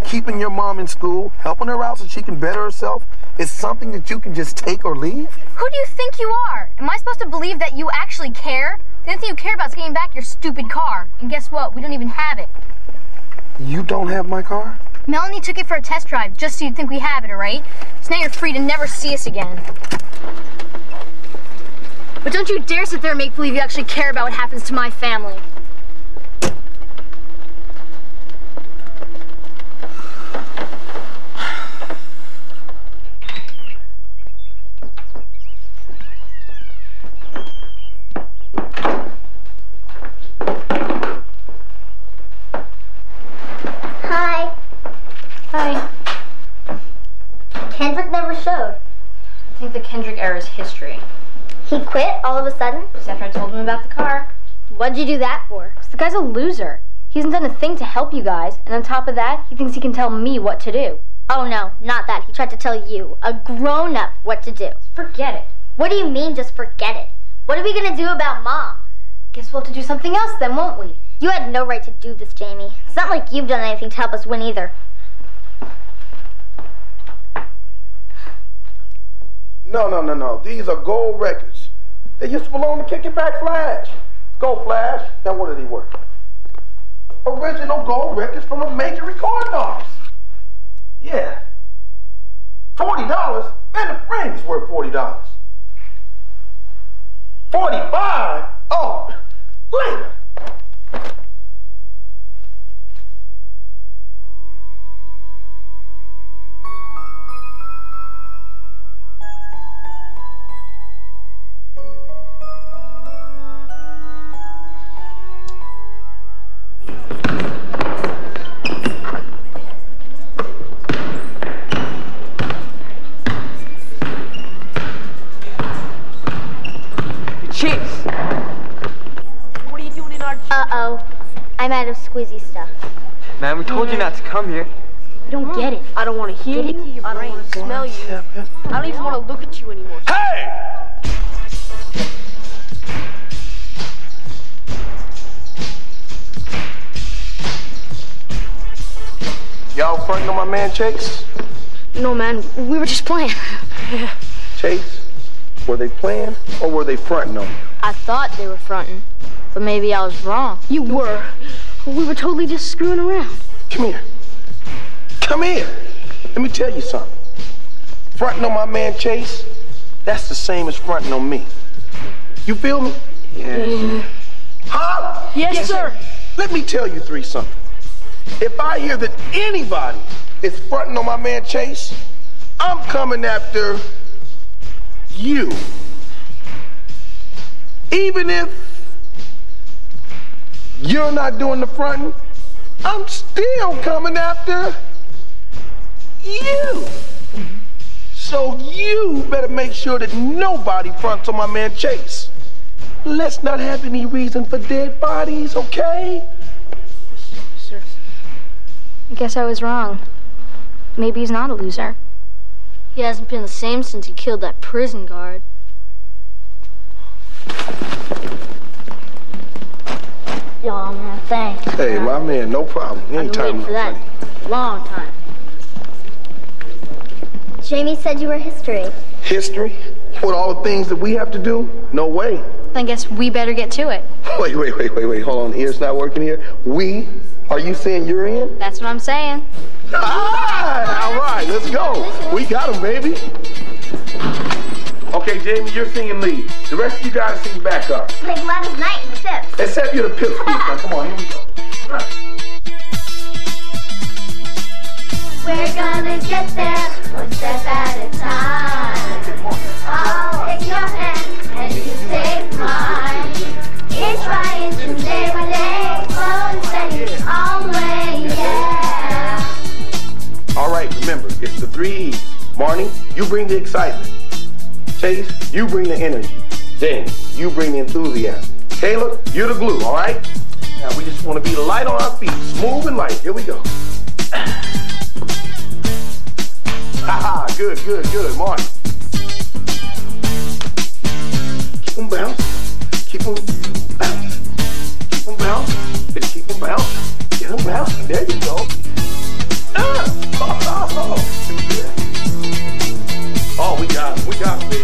keeping your mom in school, helping her out so she can better herself, is something that you can just take or leave? Who do you think you are? Am I supposed to believe that you actually care? The only thing you care about is getting back your stupid car. And guess what? We don't even have it. You don't have my car? Melanie took it for a test drive just so you'd think we have it, alright? So now you're free to never see us again. But don't you dare sit there and make believe you actually care about what happens to my family. Hi. Hi. Kendrick never showed. I think the Kendrick Era's history. He quit all of a sudden? Just after I told him about the car. What'd you do that for? 'Cause the guy's a loser. He hasn't done a thing to help you guys, and on top of that, he thinks he can tell me what to do. Oh no, not that. He tried to tell you, a grown up, what to do. Forget it. What do you mean, just forget it? What are we gonna do about mom? Guess we'll have to do something else then, won't we? You had no right to do this, Jamie. It's not like you've done anything to help us win either. No, no, no, no. These are gold records. They used to belong to Kik n' Bak Flash. Go Flash. Now what did he worth? Original gold records from a major recording artist. Yeah. Forty dollars? Man, the frame is worth forty dollars. Forty-five? Oh, later. Told you not to come here. You don't get it. I don't want to hear Get you. I don't want to smell you. I don't even want to look at you anymore. Hey! Y'all fronting on my man Chase? No, man, we were just playing. Yeah. [laughs] Chase, were they playing or were they fronting on you? I thought they were fronting, but maybe I was wrong. You were. We were totally just screwing around. Come here. Come here. Let me tell you something. Fronting on my man Chase, that's the same as fronting on me. You feel me? Yeah. Huh? Yes, sir. Let me tell you three something. If I hear that anybody is fronting on my man Chase, I'm coming after you. Even if you're not doing the fronting, I'm still coming after you. So you better make sure that nobody fronts on my man Chase. Let's not have any reason for dead bodies, okay? Sir. I guess I was wrong. Maybe he's not a loser. He hasn't been the same since he killed that prison guard. Y'all, man, thanks. Hey, my man, no problem. I've been Anytime. waiting for that long time. Jamie said you were history. History? With all the things that we have to do? No way. I guess we better get to it. [laughs] Wait, wait, wait, wait, wait. Hold on. Ear's not working here. We? Are you saying you're in? That's what I'm saying. Ah, all right, let's go. We got him, baby. Okay, Jamie, you're singing lead. The rest of you guys sing backup. Like last night in the tips. Except you're the now, come on, here we go. We're gonna get there one step at a time. I'll take your hand and you take mine. Inch by inch and day by day, slow and steady, all the way, yeah. All right, remember, it's the three E's. Marnie, you bring the excitement space, you bring the energy. Then you bring the enthusiasm. Caleb, you're the glue, all right? Now we just want to be light on our feet, smooth and light. Here we go. [laughs] Haha, good, good, good, Mark. Keep them bouncing. Keep them bouncing. Keep them bouncing. Just keep them bouncing. Get them. There you go. Ah! [laughs] got, we got big.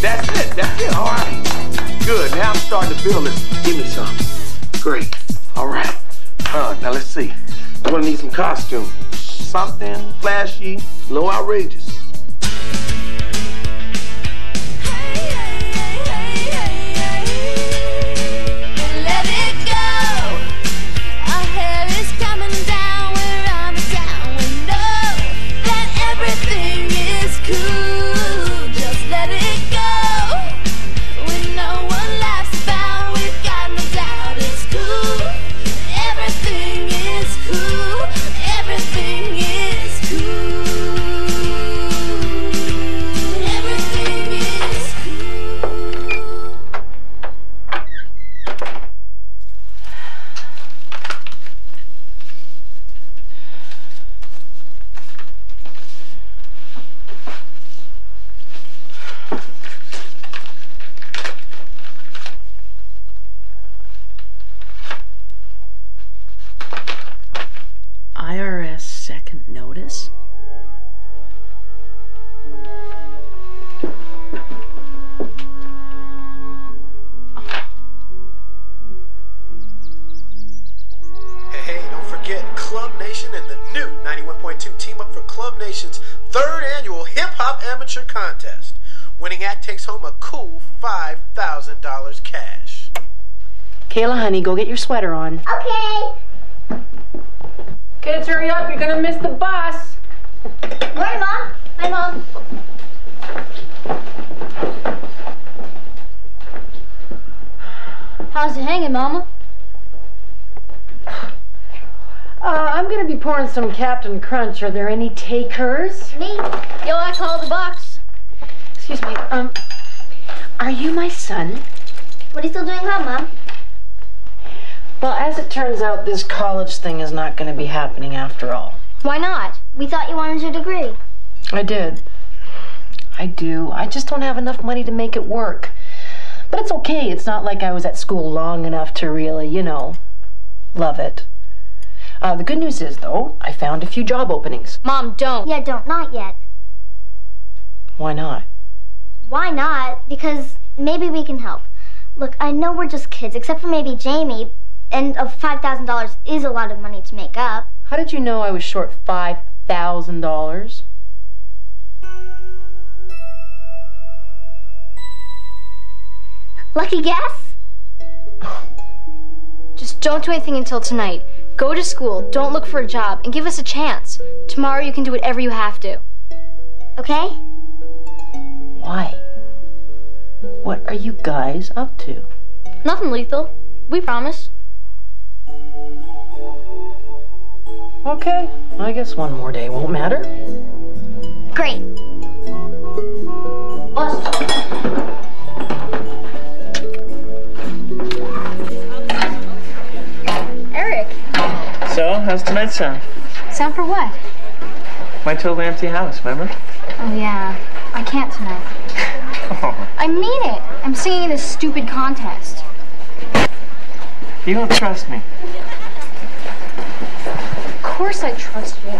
That's it, that's it, all right. Good, now I'm starting to feel it. Give me some. Great, all right. Uh, now let's see. I'm gonna need some costume. Something flashy, low outrageous. Hop contest. Winning act takes home a cool $5,000 cash. Kayla, honey, go get your sweater on. Okay. Kids, hurry up. You're gonna miss the bus. Morning, Mom. Hi, Mom. How's it hanging, Mama? Uh, I'm gonna be pouring some Captain Crunch. Are there any takers? Me. Yo, I called the box. Excuse me. Um, are you my son? What are you still doing home, Mom? Well, as it turns out, this college thing is not gonna be happening after all. Why not? We thought you wanted your degree. I did. I do. I just don't have enough money to make it work. But it's okay. It's not like I was at school long enough to really, you know, love it. Uh, the good news is, though, I found a few job openings. Mom, don't. Yeah, don't. Not yet. Why not? Why not? Because maybe we can help. Look, I know we're just kids, except for maybe Jamie, and of $5,000 is a lot of money to make up. How did you know I was short $5,000? Lucky guess? [sighs] Just don't do anything until tonight. Go to school, don't look for a job, and give us a chance. Tomorrow you can do whatever you have to. Okay? Why? What are you guys up to? Nothing lethal. We promise. Okay, I guess one more day won't matter. Great. Eric. So, how's tonight sound? Sound for what? My totally empty house, remember? Oh, yeah. I can't tonight. I mean it. I'm singing in this stupid contest. you don't trust me. Of course I trust you.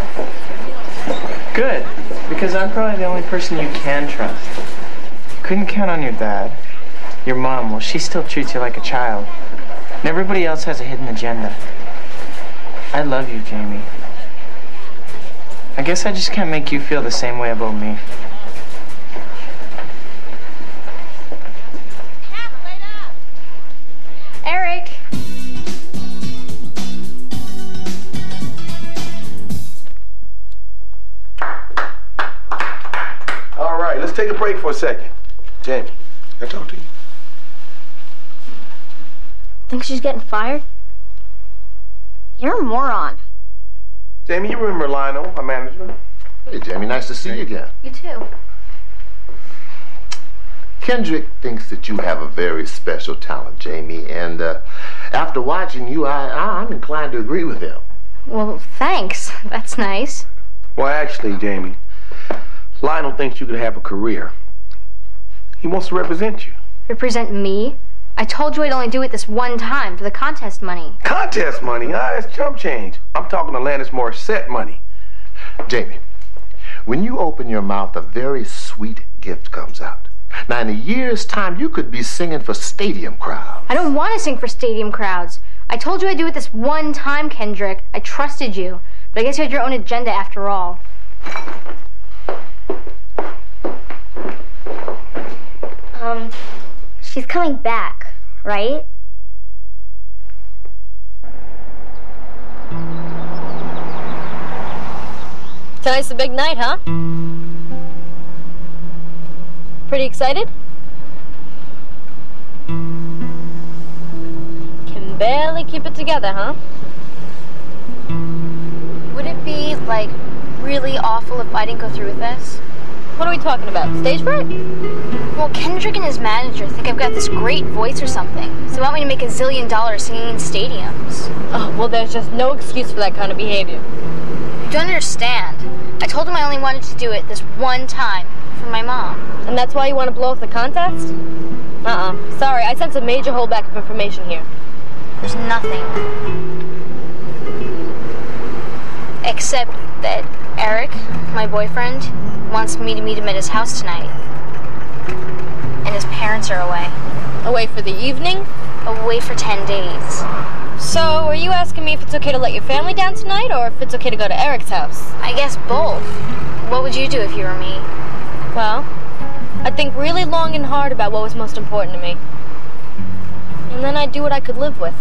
Good, because I'm probably the only person you can trust. Couldn't count on your dad. Your mom, well, she still treats you like a child. And everybody else has a hidden agenda. I love you, Jamie. I guess I just can't make you feel the same way about me. Take a break for a second. Jamie, can I talk to you? Think she's getting fired? You're a moron. Jamie, you remember Lionel, our manager? Hey, Jamie, nice to see you again. You too. Kendrick thinks that you have a very special talent, Jamie, and uh, after watching you, I, I, I'm inclined to agree with him. Well, thanks. That's nice. Well, actually, Jamie, Lionel thinks you could have a career. He wants to represent you. Represent me? I told you I'd only do it this one time for the contest money. Contest money? Ah, that's chump change. I'm talking to Alanis Morissette money. Jamie, when you open your mouth, a very sweet gift comes out. Now, in a year's time, you could be singing for stadium crowds. I don't want to sing for stadium crowds. I told you I'd do it this one time, Kendrick. I trusted you. But I guess you had your own agenda after all. Um, she's coming back, right? Tonight's the big night, huh? Pretty excited? Can barely keep it together, huh? Would it be, like, really awful if I didn't go through with this? What are we talking about? Stage fright? Well, Kendrick and his manager think I've got this great voice or something. So they want me to make a zillion dollars singing in stadiums. Oh, well, there's just no excuse for that kind of behavior. You don't understand. I told him I only wanted to do it this one time for my mom. And that's why you want to blow up the contest? Uh-uh. Sorry, I sense a major holdback of information here. There's nothing. Except that Eric, my boyfriend, wants me to meet him at his house tonight. And his parents are away. Away for the evening? Away for 10 days. So, are you asking me if it's okay to let your family down tonight, or if it's okay to go to Eric's house? I guess both. What would you do if you were me? Well, I'd think really long and hard about what was most important to me. And then I'd do what I could live with.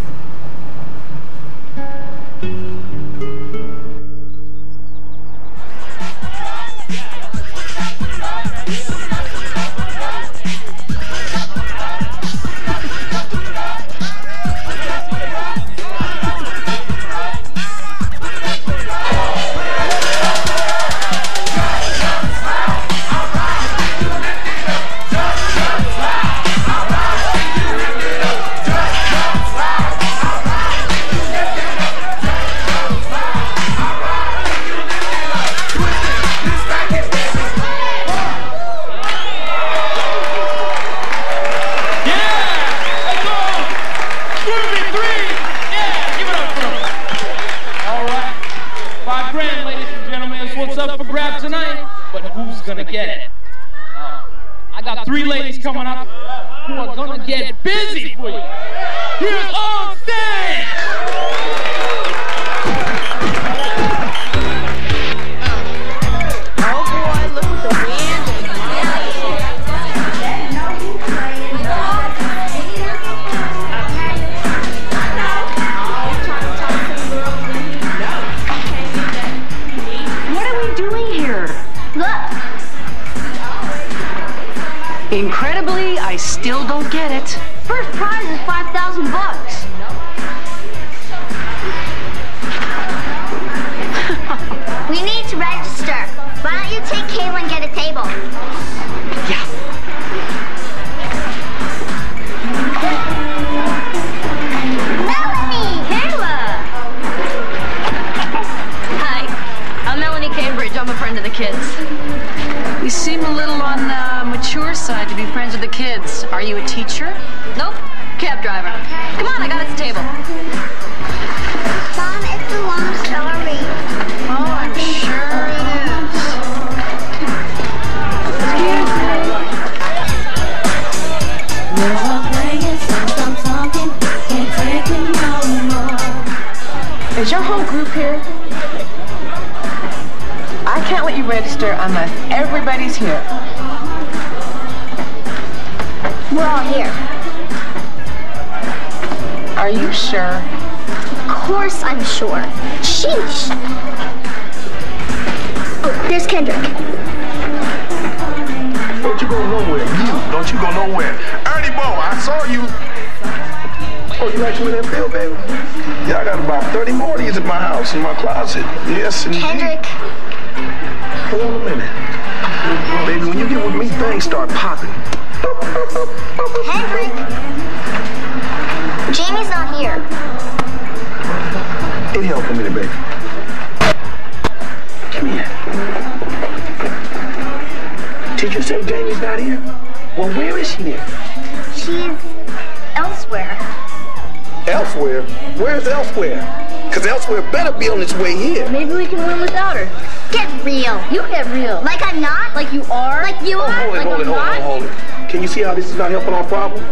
Not helping our problem?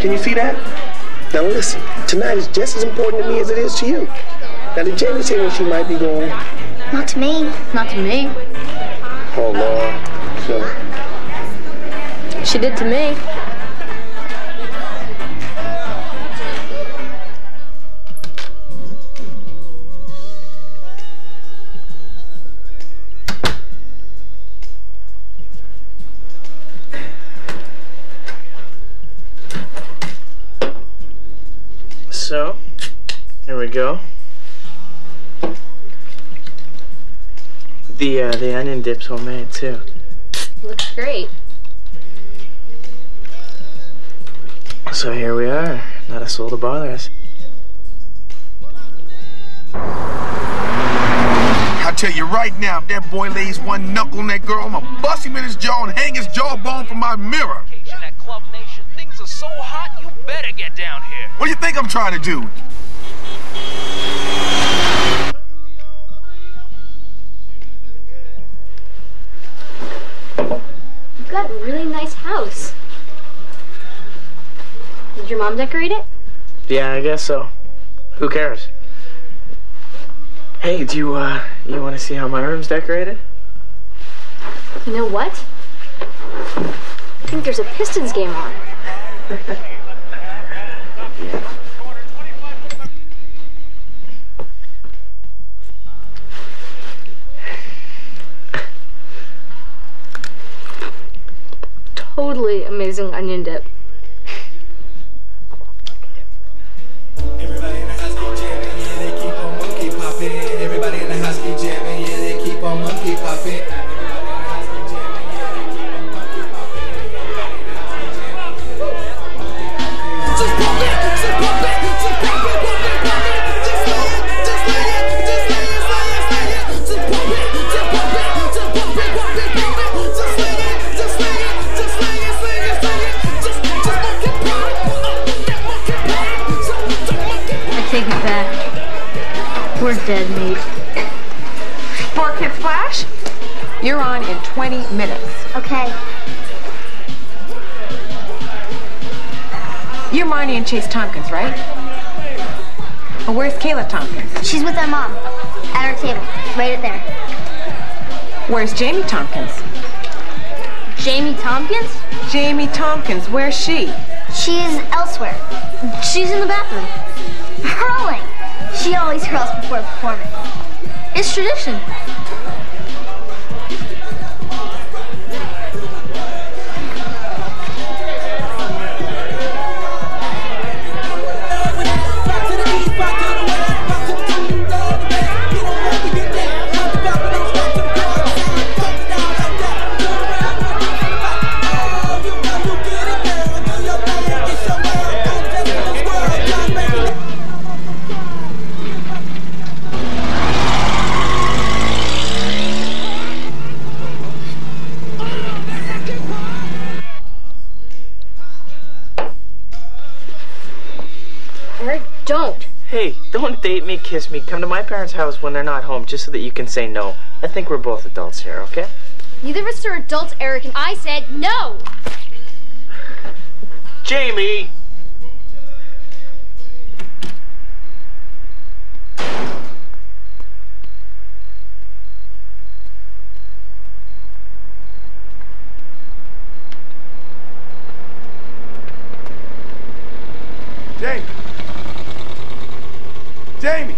Can you see that? Now listen, tonight is just as important to me as it is to you. Now did Jamie say where she might be going? Not to me. Not to me. Oh Lord. So She did to me. Go. The uh, the onion dip's homemade too. Looks great. So here we are. Not a soul to bother us. I tell you right now, if that boy lays one knuckle on that girl, I'm gonna bust him in his jaw and hang his jawbone from my mirror. At Club Nation, things are so hot, you better get down here. What do you think I'm trying to do? You've got a really nice house. Did your mom decorate it? Yeah, I guess so. Who cares? Hey, do you uh you want to see how my room's decorated? You know what? I think there's a Pistons game on. [laughs] Totally amazing onion dip. Everybody in the house keep jamming, yeah, they keep on monkey popping. Dead meat. Kid Flash, you're on in 20 minutes. Okay. You're Marnie and Chase Tompkins, right? Well, where's Kayla Tompkins? She's with her mom. At her table. Right there. Where's Jamie Tompkins? Jamie Tompkins? Jamie Tompkins, where's she? She's elsewhere. She's in the bathroom. Hurling. She always curls before a performance. It's tradition. Kiss me. Come to my parents' house when they're not home just so that you can say no. I think we're both adults here, okay? Neither of us are adults, Eric, and I said no. Jamie! Jamie. Jamie.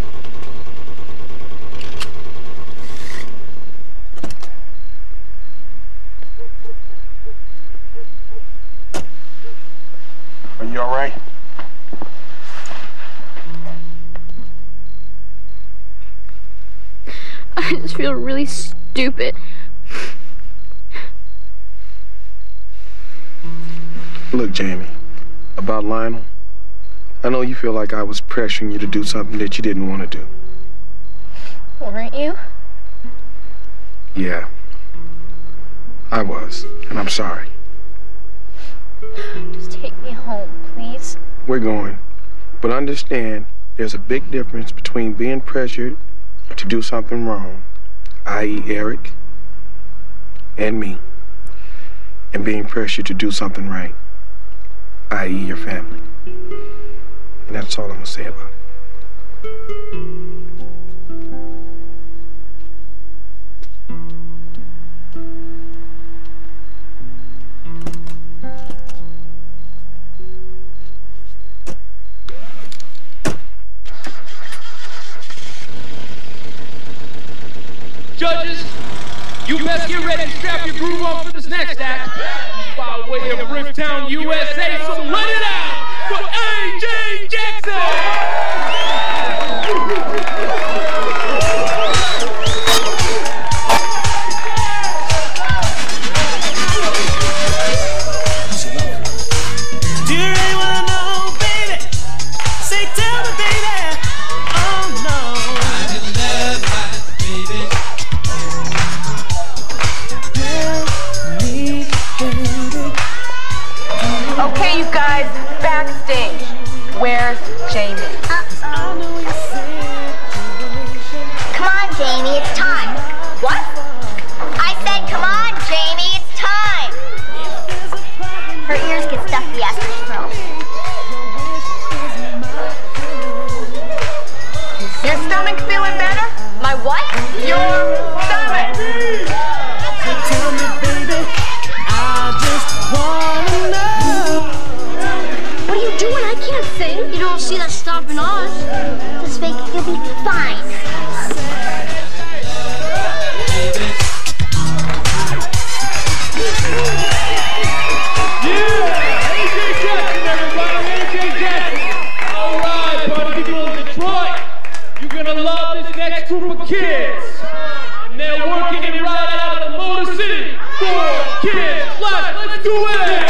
Are you all right? I just feel really stupid. Look, Jamie, about Lionel, I know you feel like I was pressuring you to do something that you didn't want to do. Weren't you? Yeah, I was, and I'm sorry. Just take me home, please. We're going, but understand there's a big difference between being pressured to do something wrong, i.e., Eric, and me, and being pressured to do something right, i.e., your family. And that's all I'm going to say about it. Judges, you best get ready to strap your groove on for this next act. By way of Rifftown, USA, so let it out for A.J. Jackson! What? Your. So tell me, baby, I just wanna know. What are you doing? I can't sing. You don't see that let's do it!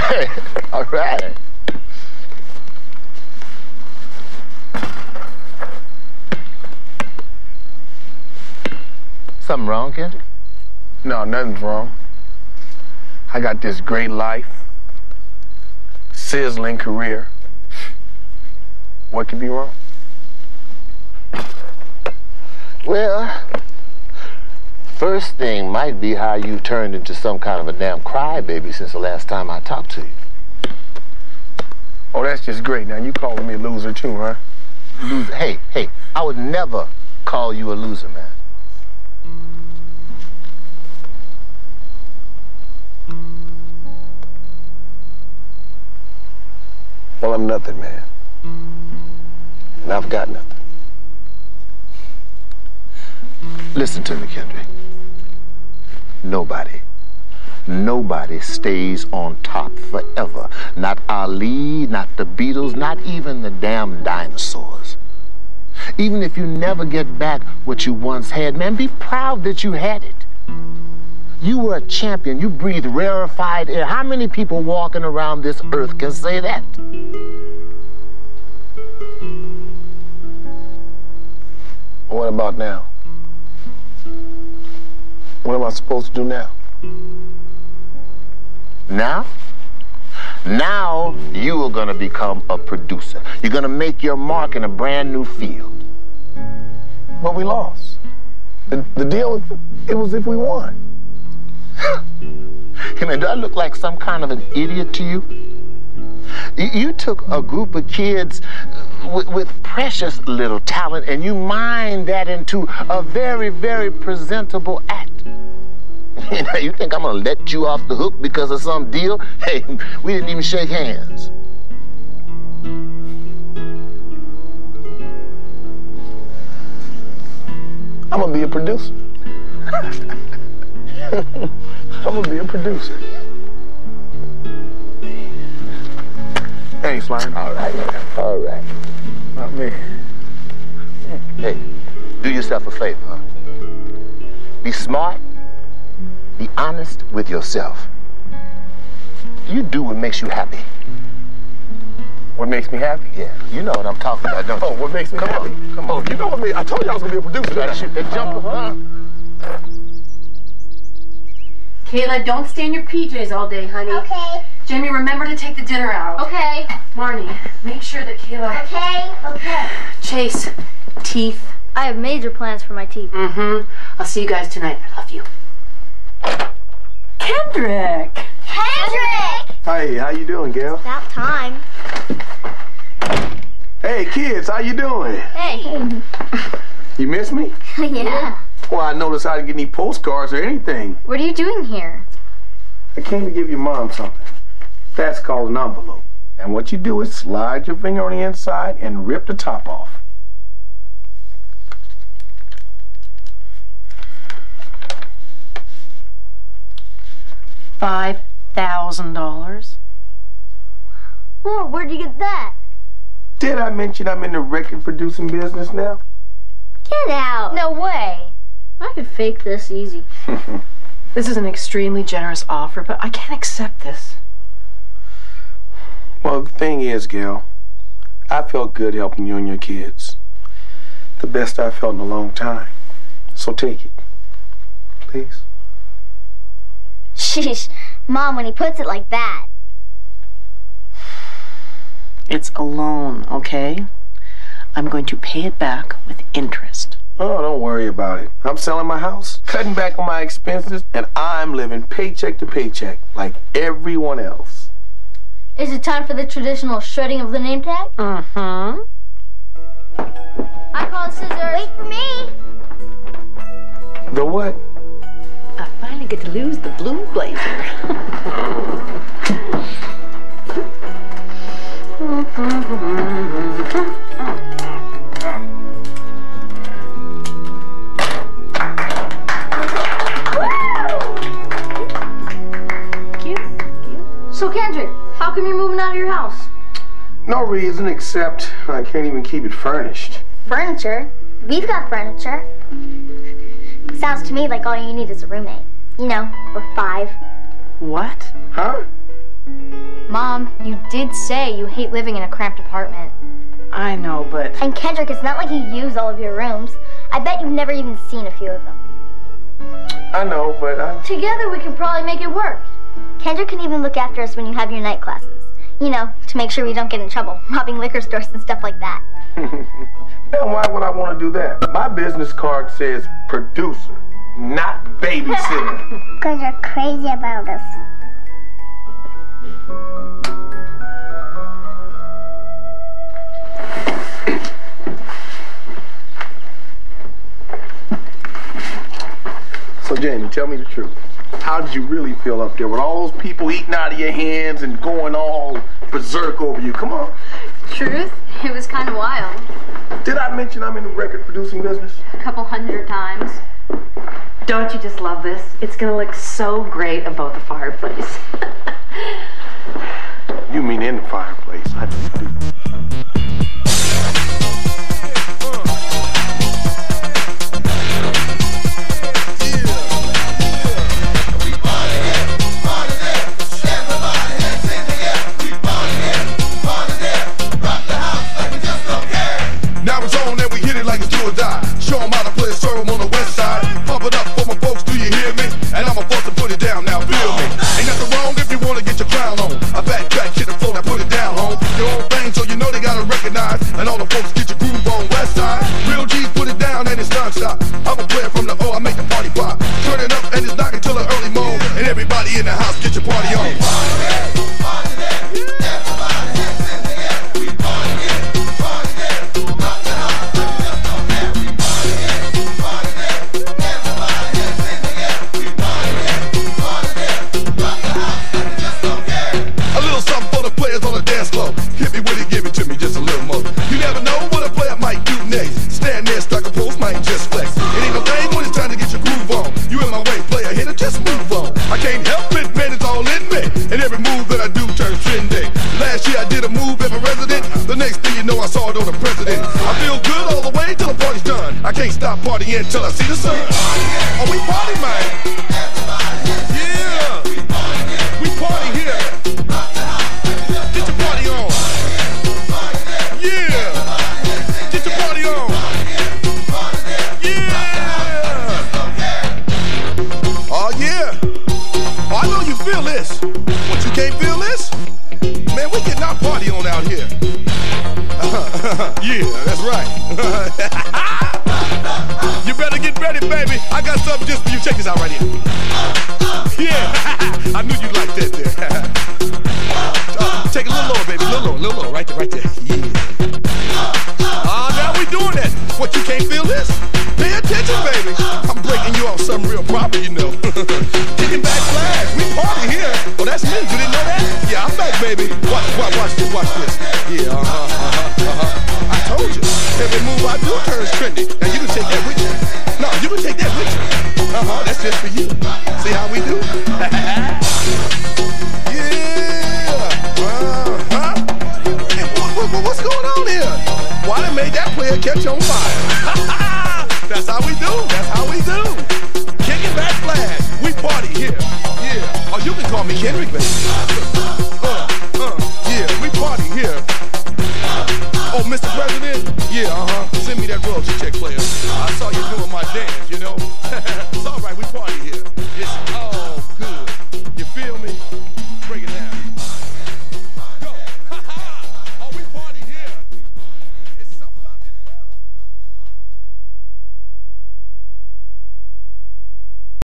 [laughs] all right. Something wrong, Kendrick? No, nothing's wrong. I got this great life, sizzling career. What could be wrong? Well, first thing might be how you've turned into some kind of a damn crybaby since the last time I talked to you. Oh, that's just great. Now you calling me a loser too, huh? Loser. Hey, hey, I would never call you a loser, man. Well, I'm nothing, man. And I've got nothing. Listen to me, Kendrick. Nobody, nobody stays on top forever. Not Ali, not the Beatles, not even the damn dinosaurs. Even if you never get back what you once had, man, be proud that you had it. You were a champion. You breathed rarefied air. How many people walking around this earth can say that? What about now? What am I supposed to do now? Now? Now you are going to become a producer. You're going to make your mark in a brand new field. But we lost. The, the deal, it was if we won. [laughs] Hey man, do I look like some kind of an idiot to you? You, you took a group of kids uh, with, with precious little talent and you mined that into a very, very presentable act. [laughs] You, think I'm gonna let you off the hook because of some deal? [laughs] Hey, we didn't even shake hands. I'm gonna be a producer. [laughs] I'm gonna be a producer. Thanks, man. All right, all right. Not me. Hey, do yourself a favor, huh? Be smart. Be honest with yourself. You do what makes you happy. What makes me happy? Yeah, you know what I'm talking about, don't you? Oh, what makes me Come happy? on, come on. Oh, you know what me? I told you I was gonna be a producer. You gotta didn't I? shoot that jumper, huh? Kayla, don't stay in your PJs all day, honey. Okay. Jamie, remember to take the dinner out. Okay. Marnie, make sure that Kayla. Okay, okay. Chase, teeth. I have major plans for my teeth. Mm-hmm. I'll see you guys tonight. I love you. Kendrick. Kendrick! Hey, how you doing, Gail? About time. Hey, kids, how you doing? Hey. You miss me? [laughs] yeah. Well, I noticed I didn't get any postcards or anything. What are you doing here? I came to give your mom something. That's called an envelope. And what you do is slide your finger on the inside and rip the top off. Five thousand dollars. Whoa, where'd you get that? Did I mention I'm in the record producing business now? Get out. No way. I could fake this easy. [laughs] This is an extremely generous offer, but I can't accept this. Well, the thing is, Gail, I felt good helping you and your kids. The best I've felt in a long time. So take it. Please. Sheesh. Mom, when he puts it like that. It's a loan, okay? I'm going to pay it back with interest. Oh, don't worry about it. I'm selling my house, cutting back on my expenses, and I'm living paycheck to paycheck like everyone else. Is it time for the traditional shredding of the name tag? Mm-hmm. I call scissors. Wait for me. The what? I get to lose the blue blazer. So Kendrick, how come you're moving out of your house? No reason except I can't even keep it furnished. Furniture? We've got furniture. Sounds to me like all you need is a roommate. You know, or five. What? Huh? Mom, you did say you hate living in a cramped apartment. I know, but. And Kendrick, it's not like you use all of your rooms. I bet you've never even seen a few of them. I know, but I. Together we can probably make it work. Kendrick can even look after us when you have your night classes. You know, to make sure we don't get in trouble, [laughs] robbing liquor stores and stuff like that. [laughs] Now, why would I want to do that? My business card says producer, not babysitter. Because [laughs] you're crazy about us. so, Jamie, tell me the truth. How did you really feel up there with all those people eating out of your hands and going all berserk over you? Come on. Truth? It was kind of wild. Did I mention I'm in the record producing business? A couple hundred times. Don't you just love this? It's gonna look so great above the fireplace. [laughs] You mean in the fireplace? I do.